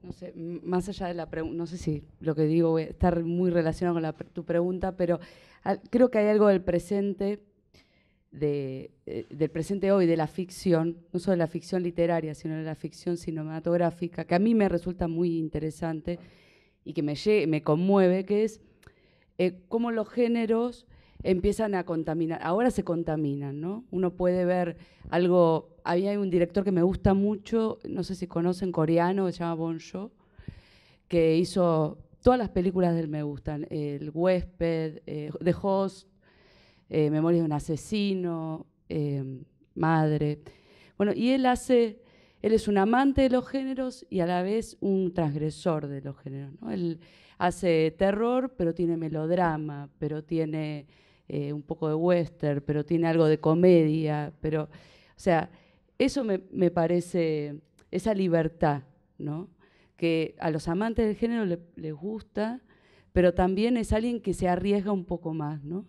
No sé, más allá de la pregunta, no sé si lo que digo va a estar muy relacionado con la tu pregunta, pero creo que hay algo del presente, eh, del presente hoy, de la ficción, no solo de la ficción literaria, sino de la ficción cinematográfica, que a mí me resulta muy interesante y que me, me conmueve, que es eh, cómo los géneros empiezan a contaminar. Ahora se contaminan, ¿no? Uno puede ver algo. Había un director que me gusta mucho, no sé si conocen coreano, se llama Bon Jo, que hizo todas las películas de él me gustan. El huésped, eh, The Host, eh, Memorias de un asesino, eh, Madre. Bueno, y él hace, él es un amante de los géneros y a la vez un transgresor de los géneros. ¿no? Él hace terror, pero tiene melodrama, pero tiene eh, un poco de western, pero tiene algo de comedia, pero, o sea, eso me, me parece, esa libertad, ¿no? Que a los amantes del género le- les gusta, pero también es alguien que se arriesga un poco más, ¿no?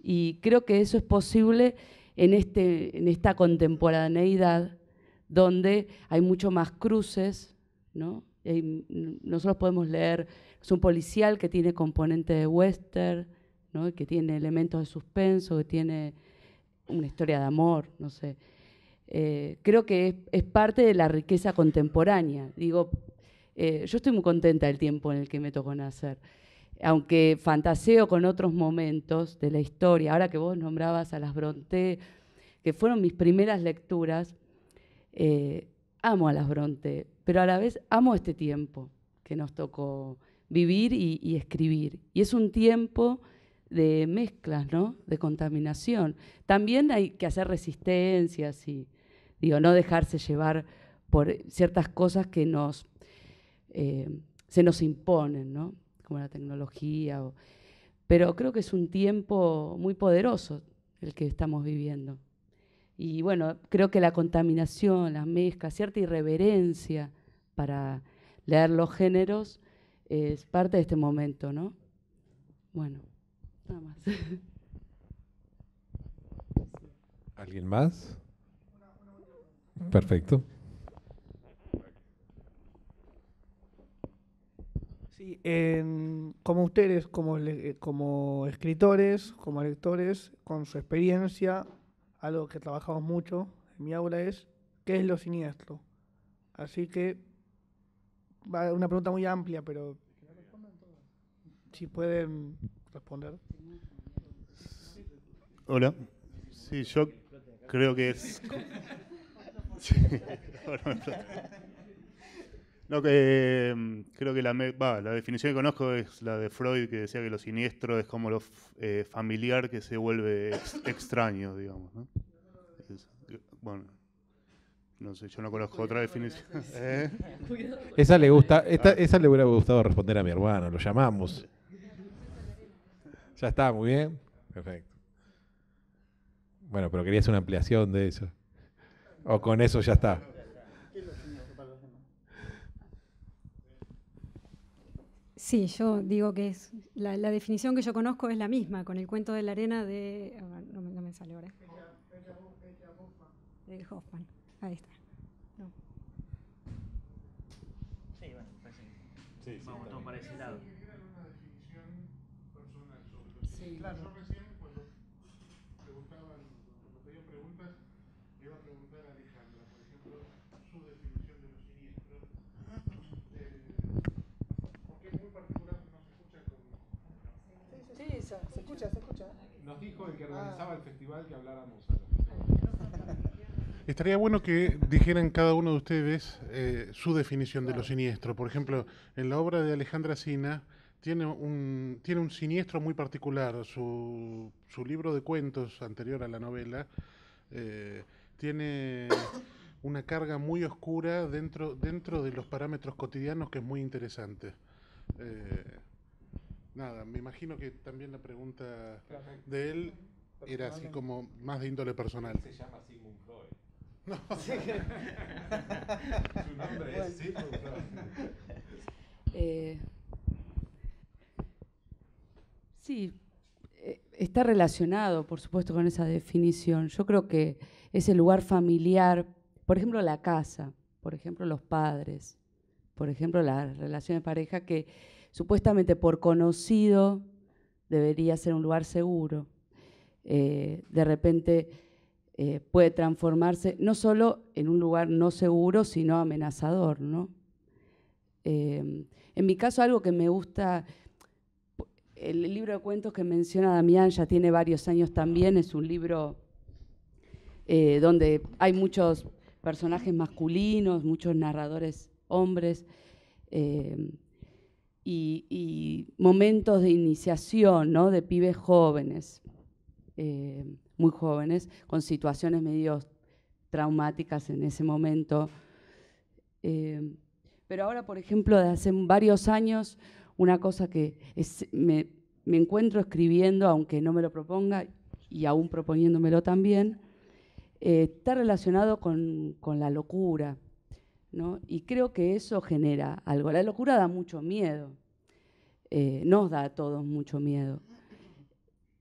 Y creo que eso es posible en, este, en esta contemporaneidad donde hay mucho más cruces, ¿no? Hay- nosotros podemos leer, es un policial que tiene componente de western, ¿no? que tiene elementos de suspenso, que tiene una historia de amor, no sé. Eh, creo que es, es parte de la riqueza contemporánea. Digo, eh, yo estoy muy contenta del tiempo en el que me tocó nacer. Aunque fantaseo con otros momentos de la historia, ahora que vos nombrabas a las Brontë, que fueron mis primeras lecturas, eh, amo a las Brontë, pero a la vez amo este tiempo que nos tocó vivir y, y escribir. Y es un tiempo de mezclas, ¿no? De contaminación. También hay que hacer resistencias y, digo, no dejarse llevar por ciertas cosas que nos, eh, se nos imponen, ¿no? Como la tecnología. pero creo que es un tiempo muy poderoso el que estamos viviendo. Y bueno, creo que la contaminación, las mezclas, cierta irreverencia para leer los géneros es parte de este momento, ¿no? Bueno, nada más. ¿Alguien más? Perfecto. Sí, en- como ustedes, como, le- eh, como escritores, como lectores, con su experiencia, algo que trabajamos mucho en mi aula es, ¿qué es lo siniestro? Así que, una pregunta muy amplia, pero si pueden responder. Hola. Sí, yo creo que es. Sí. No, que mm, creo que la, me- va, la definición que conozco es la de Freud, que decía que lo siniestro es como lo eh, familiar que se vuelve ex- extraño, digamos. ¿no? Es- bueno, no sé, yo no conozco otra definición. ¿Eh? Esa le gusta, esta- esa le hubiera gustado responder a mi hermano, lo llamamos. Ya está, muy bien. Perfecto. Bueno, pero querías una ampliación de eso. O con eso ya está. Sí, yo digo que es la, la definición que yo conozco es la misma, con el cuento de la arena de... No me, no me sale ahora. De Hoffman. Ahí está. No. Sí, bueno, parece que vamos todos para ese lado. Sí. Claro. Yo recién, cuando preguntaban, cuando pedían preguntas, le iba a preguntar a Alejandra, por ejemplo, su definición de lo siniestro. Eh, porque es muy particular, no se escucha con. Sí, se, se escucha, se escucha. Nos dijo el que organizaba el festival que habláramos Estaría bueno que dijeran cada uno de ustedes eh, su definición de lo siniestro. Por ejemplo, en la obra de Alejandra Sina tiene un, tiene un siniestro muy particular. Su, su libro de cuentos anterior a la novela eh, tiene una carga muy oscura dentro, dentro de los parámetros cotidianos que es muy interesante. Eh, nada, me imagino que también la pregunta de él era así como más de índole personal. Se llama Sigmund Freud. No. Su nombre es Sigmund Freud. Eh, sí, eh, está relacionado, por supuesto, con esa definición. Yo creo que ese lugar familiar, por ejemplo, la casa, por ejemplo, los padres, por ejemplo, la relación de pareja, que supuestamente por conocido debería ser un lugar seguro. Eh, de repente eh, puede transformarse no solo en un lugar no seguro, sino amenazador, ¿no? Eh, en mi caso, algo que me gusta, el libro de cuentos que menciona Damián ya tiene varios años también, es un libro donde hay muchos personajes masculinos, muchos narradores hombres y, momentos de iniciación, ¿no? De pibes jóvenes, eh, muy jóvenes, con situaciones medio traumáticas en ese momento. Eh, pero ahora, por ejemplo, de hace varios años, una cosa que me, encuentro escribiendo, aunque no me lo proponga, y aún proponiéndomelo también, eh, está relacionado con la locura. Y creo que eso genera algo. La locura da mucho miedo. eh, nos da a todos mucho miedo.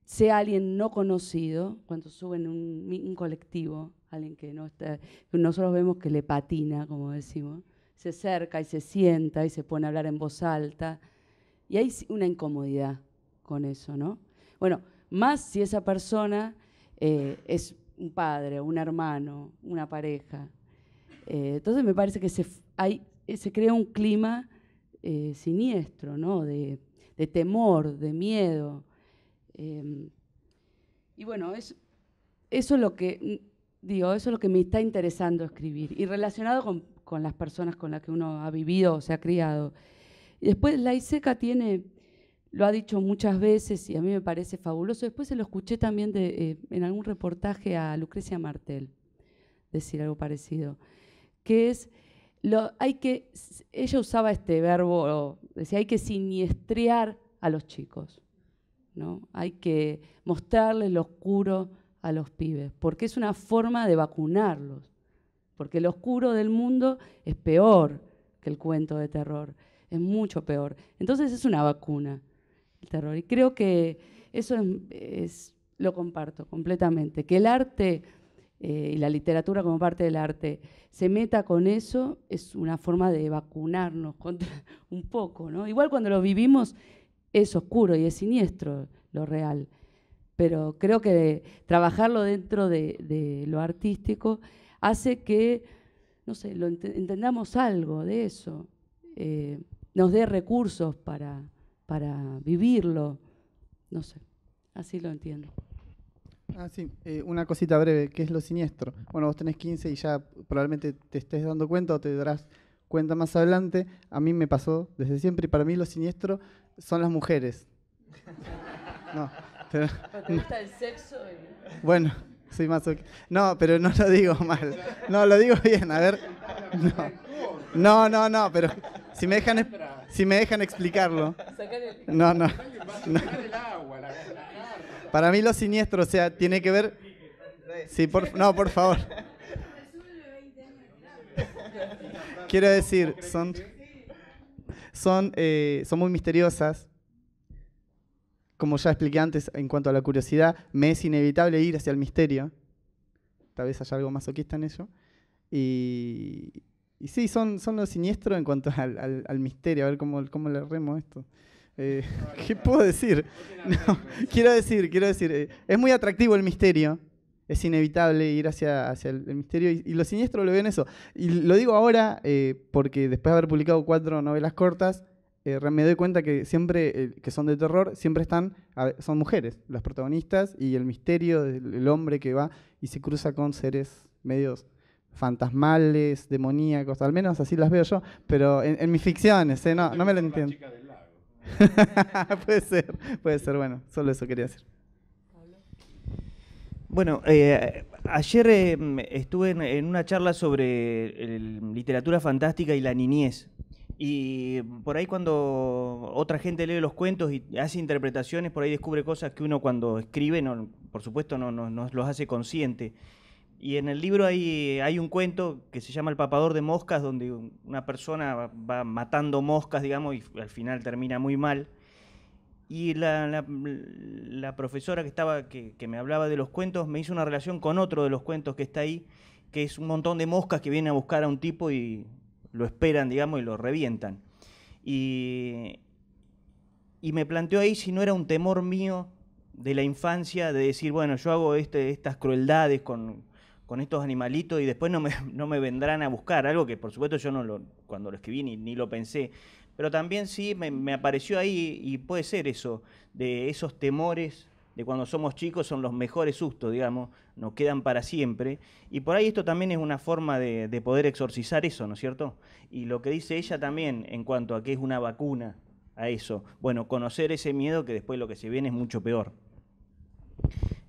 Sea alguien no conocido, cuando suben un, un colectivo, alguien que no está, nosotros vemos que le patina, como decimos, se acerca y se sienta y se pone a hablar en voz alta. Y hay una incomodidad con eso, ¿no? Bueno, más si esa persona eh, es un padre, un hermano, una pareja. Eh, entonces me parece que se, eh, crea un clima eh, siniestro, ¿no? De, temor, de miedo. Em, y bueno, es, eso es lo que, mm, digo, eso es lo que me está interesando escribir. Y relacionado con, las personas con las que uno ha vivido o se ha criado. Y después la ISECA tiene, lo ha dicho muchas veces y a mí me parece fabuloso. Después se lo escuché también en algún reportaje a Lucrecia Martel decir algo parecido, que es, hay que, ella usaba este verbo, decía, hay que siniestrear a los chicos, ¿no? Hay que mostrarles lo oscuro a los pibes, porque es una forma de vacunarlos, porque lo oscuro del mundo es peor que el cuento de terror, es mucho peor. Entonces es una vacuna el terror. Y creo que eso es, es- lo comparto completamente, que el arte eh, y la literatura como parte del arte se meta con eso es una forma de vacunarnos contra un poco, ¿no? Igual cuando lo vivimos es oscuro y es siniestro lo real, pero creo que trabajarlo dentro de, lo artístico hace que, no sé, lo ente- entendamos algo de eso, eh, nos dé recursos para, para vivirlo, no sé, así lo entiendo. Ah, sí, eh, una cosita breve, ¿qué es lo siniestro? Bueno, vos tenés 15 y ya probablemente te estés dando cuenta o te darás cuenta más adelante. A mí me pasó desde siempre y para mí lo siniestro son las mujeres. No, pero, ¿Te gusta el sexo? bueno, soy más... No, pero no lo digo mal. No, lo digo bien, a ver. No, no, no, no, pero si me dejan, si me dejan explicarlo. No, no. no. Para mí lo siniestro, o sea, tiene que ver... Sí, por, no, por favor. Quiero decir, son, son, eh, son muy misteriosas. Como ya expliqué antes, en cuanto a la curiosidad, me es inevitable ir hacia el misterio. Tal vez haya algo masoquista en ello. Y, y sí, son, son lo siniestro en cuanto al, al- al misterio. A ver cómo, cómo le remo esto. Eh, ¿Qué puedo decir? Quiero decir, quiero decir, eh, es muy atractivo el misterio. Es inevitable ir hacia, hacia el, misterio y, y lo siniestro lo veo en eso. Y lo digo ahora eh, porque después de haber publicado cuatro novelas cortas, eh, me doy cuenta que siempre, eh, que son de terror, siempre están, son mujeres, las protagonistas, y el misterio del el hombre que va y se cruza con seres medios fantasmales, demoníacos, al menos así las veo yo, pero en, mis ficciones, no me lo entiendo. puede ser, puede ser, bueno, solo eso quería decir. Bueno, eh, ayer eh, estuve en, una charla sobre literatura fantástica y la niñez. Y por ahí cuando otra gente lee los cuentos y hace interpretaciones, por ahí descubre cosas que uno cuando escribe, no, por supuesto, no, no- no los hace consciente. Y en el libro hay, hay un cuento que se llama El papador de moscas, donde un- una persona va, va matando moscas, digamos, y al final termina muy mal. Y la, la- la profesora que, estaba, que, que me hablaba de los cuentos me hizo una relación con otro de los cuentos que está ahí, que es un montón de moscas que vienen a buscar a un tipo y lo esperan, digamos, y lo revientan. Y, y me planteó ahí si no era un temor mío de la infancia de decir, bueno, yo hago este, estas crueldades con, con estos animalitos y después no me, no me vendrán a buscar, algo que por supuesto yo no lo, cuando lo escribí ni, ni lo pensé, pero también sí me, me apareció ahí, y puede ser eso, de esos temores de cuando somos chicos son los mejores sustos, digamos, nos quedan para siempre. Y por ahí esto también es una forma de, de poder exorcizar eso, ¿no es cierto? Y lo que dice ella también en cuanto a que es una vacuna a eso, bueno, conocer ese miedo que después lo que se viene es mucho peor.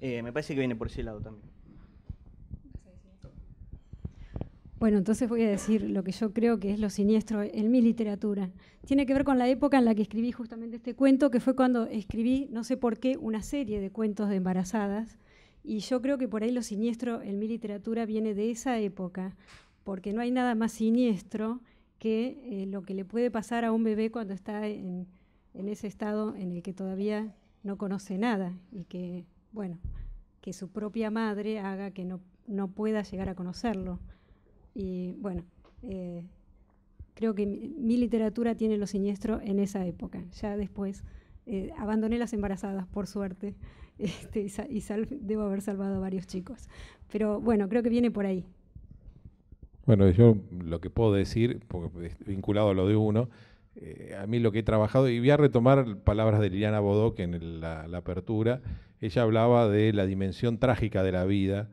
Eh, me parece que viene por ese lado también. Bueno, entonces voy a decir lo que yo creo que es lo siniestro en mi literatura. Tiene que ver con la época en la que escribí justamente este cuento, que fue cuando escribí, no sé por qué, una serie de cuentos de embarazadas. Y yo creo que por ahí lo siniestro en mi literatura viene de esa época, porque no hay nada más siniestro que eh, lo que le puede pasar a un bebé cuando está en, ese estado en el que todavía no conoce nada y que, bueno, que su propia madre haga que no, no pueda llegar a conocerlo. Y bueno, eh, creo que mi, literatura tiene lo siniestro en esa época. Ya después eh, abandoné las embarazadas, por suerte, este, y, sa- y sal- debo haber salvado a varios chicos. Pero bueno, creo que viene por ahí. Bueno, yo lo que puedo decir, vinculado a lo de uno, eh, a mí lo que he trabajado, y voy a retomar palabras de Liliana Bodoc en la apertura, ella hablaba de la dimensión trágica de la vida,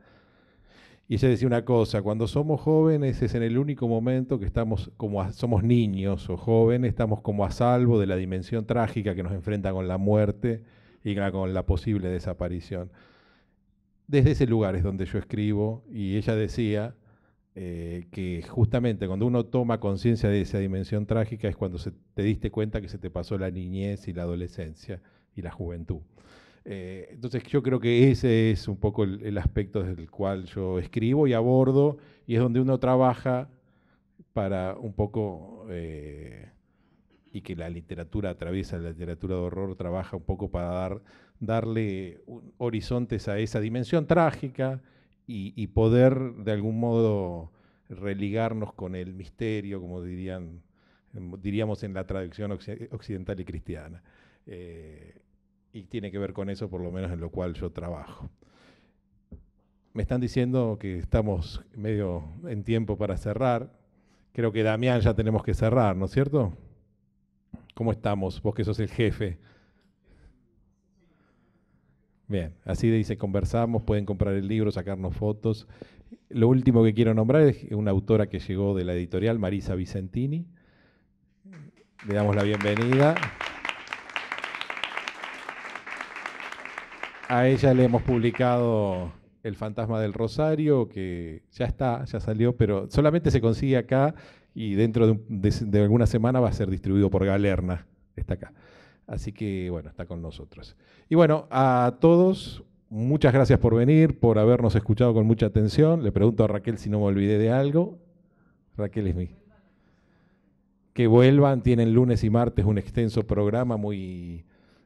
y ella decía una cosa, cuando somos jóvenes es en el único momento que estamos como somos niños o jóvenes, estamos como a salvo de la dimensión trágica que nos enfrenta con la muerte y con la posible desaparición. Desde ese lugar es donde yo escribo, y ella decía, eh, que justamente cuando uno toma conciencia de esa dimensión trágica es cuando se, te diste cuenta que se te pasó la niñez y la adolescencia y la juventud. Eh, entonces yo creo que ese es un poco el, aspecto desde el cual yo escribo y abordo y es donde uno trabaja para un poco, eh, y que la literatura atraviesa, la literatura de horror trabaja un poco para dar, darle horizontes a esa dimensión trágica y, poder de algún modo religarnos con el misterio, como dirían, diríamos en la traducción occi- occidental y cristiana. Eh, y tiene que ver con eso, por lo menos en lo cual yo trabajo. Me están diciendo que estamos medio en tiempo para cerrar. Creo que Damián ya tenemos que cerrar, ¿no es cierto? ¿Cómo estamos? Vos que sos el jefe. Bien, así dice, conversamos, pueden comprar el libro, sacarnos fotos. Lo último que quiero nombrar es una autora que llegó de la editorial, Marisa Vicentini. Le damos la bienvenida. A ella le hemos publicado El fantasma del Rosario, que ya está, ya salió, pero solamente se consigue acá y dentro de, de alguna semana va a ser distribuido por Galerna. Está acá. Así que, bueno, está con nosotros. Y bueno, a todos, muchas gracias por venir, por habernos escuchado con mucha atención. Le pregunto a Raquel si no me olvidé de algo. Raquel es mi. Que vuelvan, tienen lunes y martes un extenso programa muy...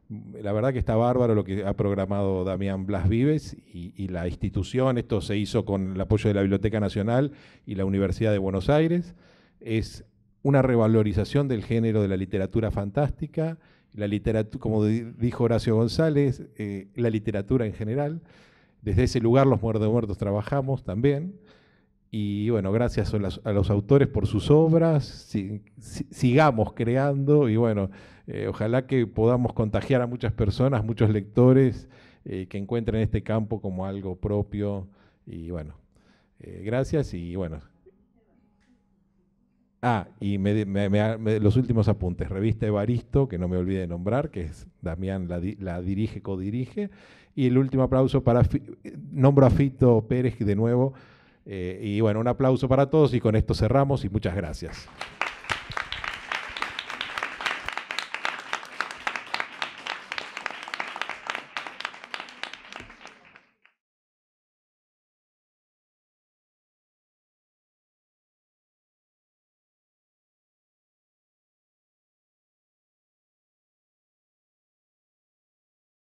La verdad que está bárbaro lo que ha programado Damián Blas Vives y, la institución. Esto se hizo con el apoyo de la Biblioteca Nacional y la Universidad de Buenos Aires. Es una revalorización del género de la literatura fantástica, la literatura, como di- dijo Horacio González, eh, la literatura en general. Desde ese lugar los muertos muertos trabajamos también. Y bueno, gracias a los, a los autores por sus obras, si- si- sigamos creando y bueno, eh, ojalá que podamos contagiar a muchas personas, muchos lectores eh, que encuentren este campo como algo propio. Y bueno, eh, gracias y bueno. Ah, y me- me- me- los últimos apuntes. Revista Evaristo, que no me olvide de nombrar, que es Damián la, la dirige, codirige. Y el último aplauso para, Fi- nombro a Fito Pérez de nuevo. Eh, y bueno, un aplauso para todos y con esto cerramos y muchas gracias.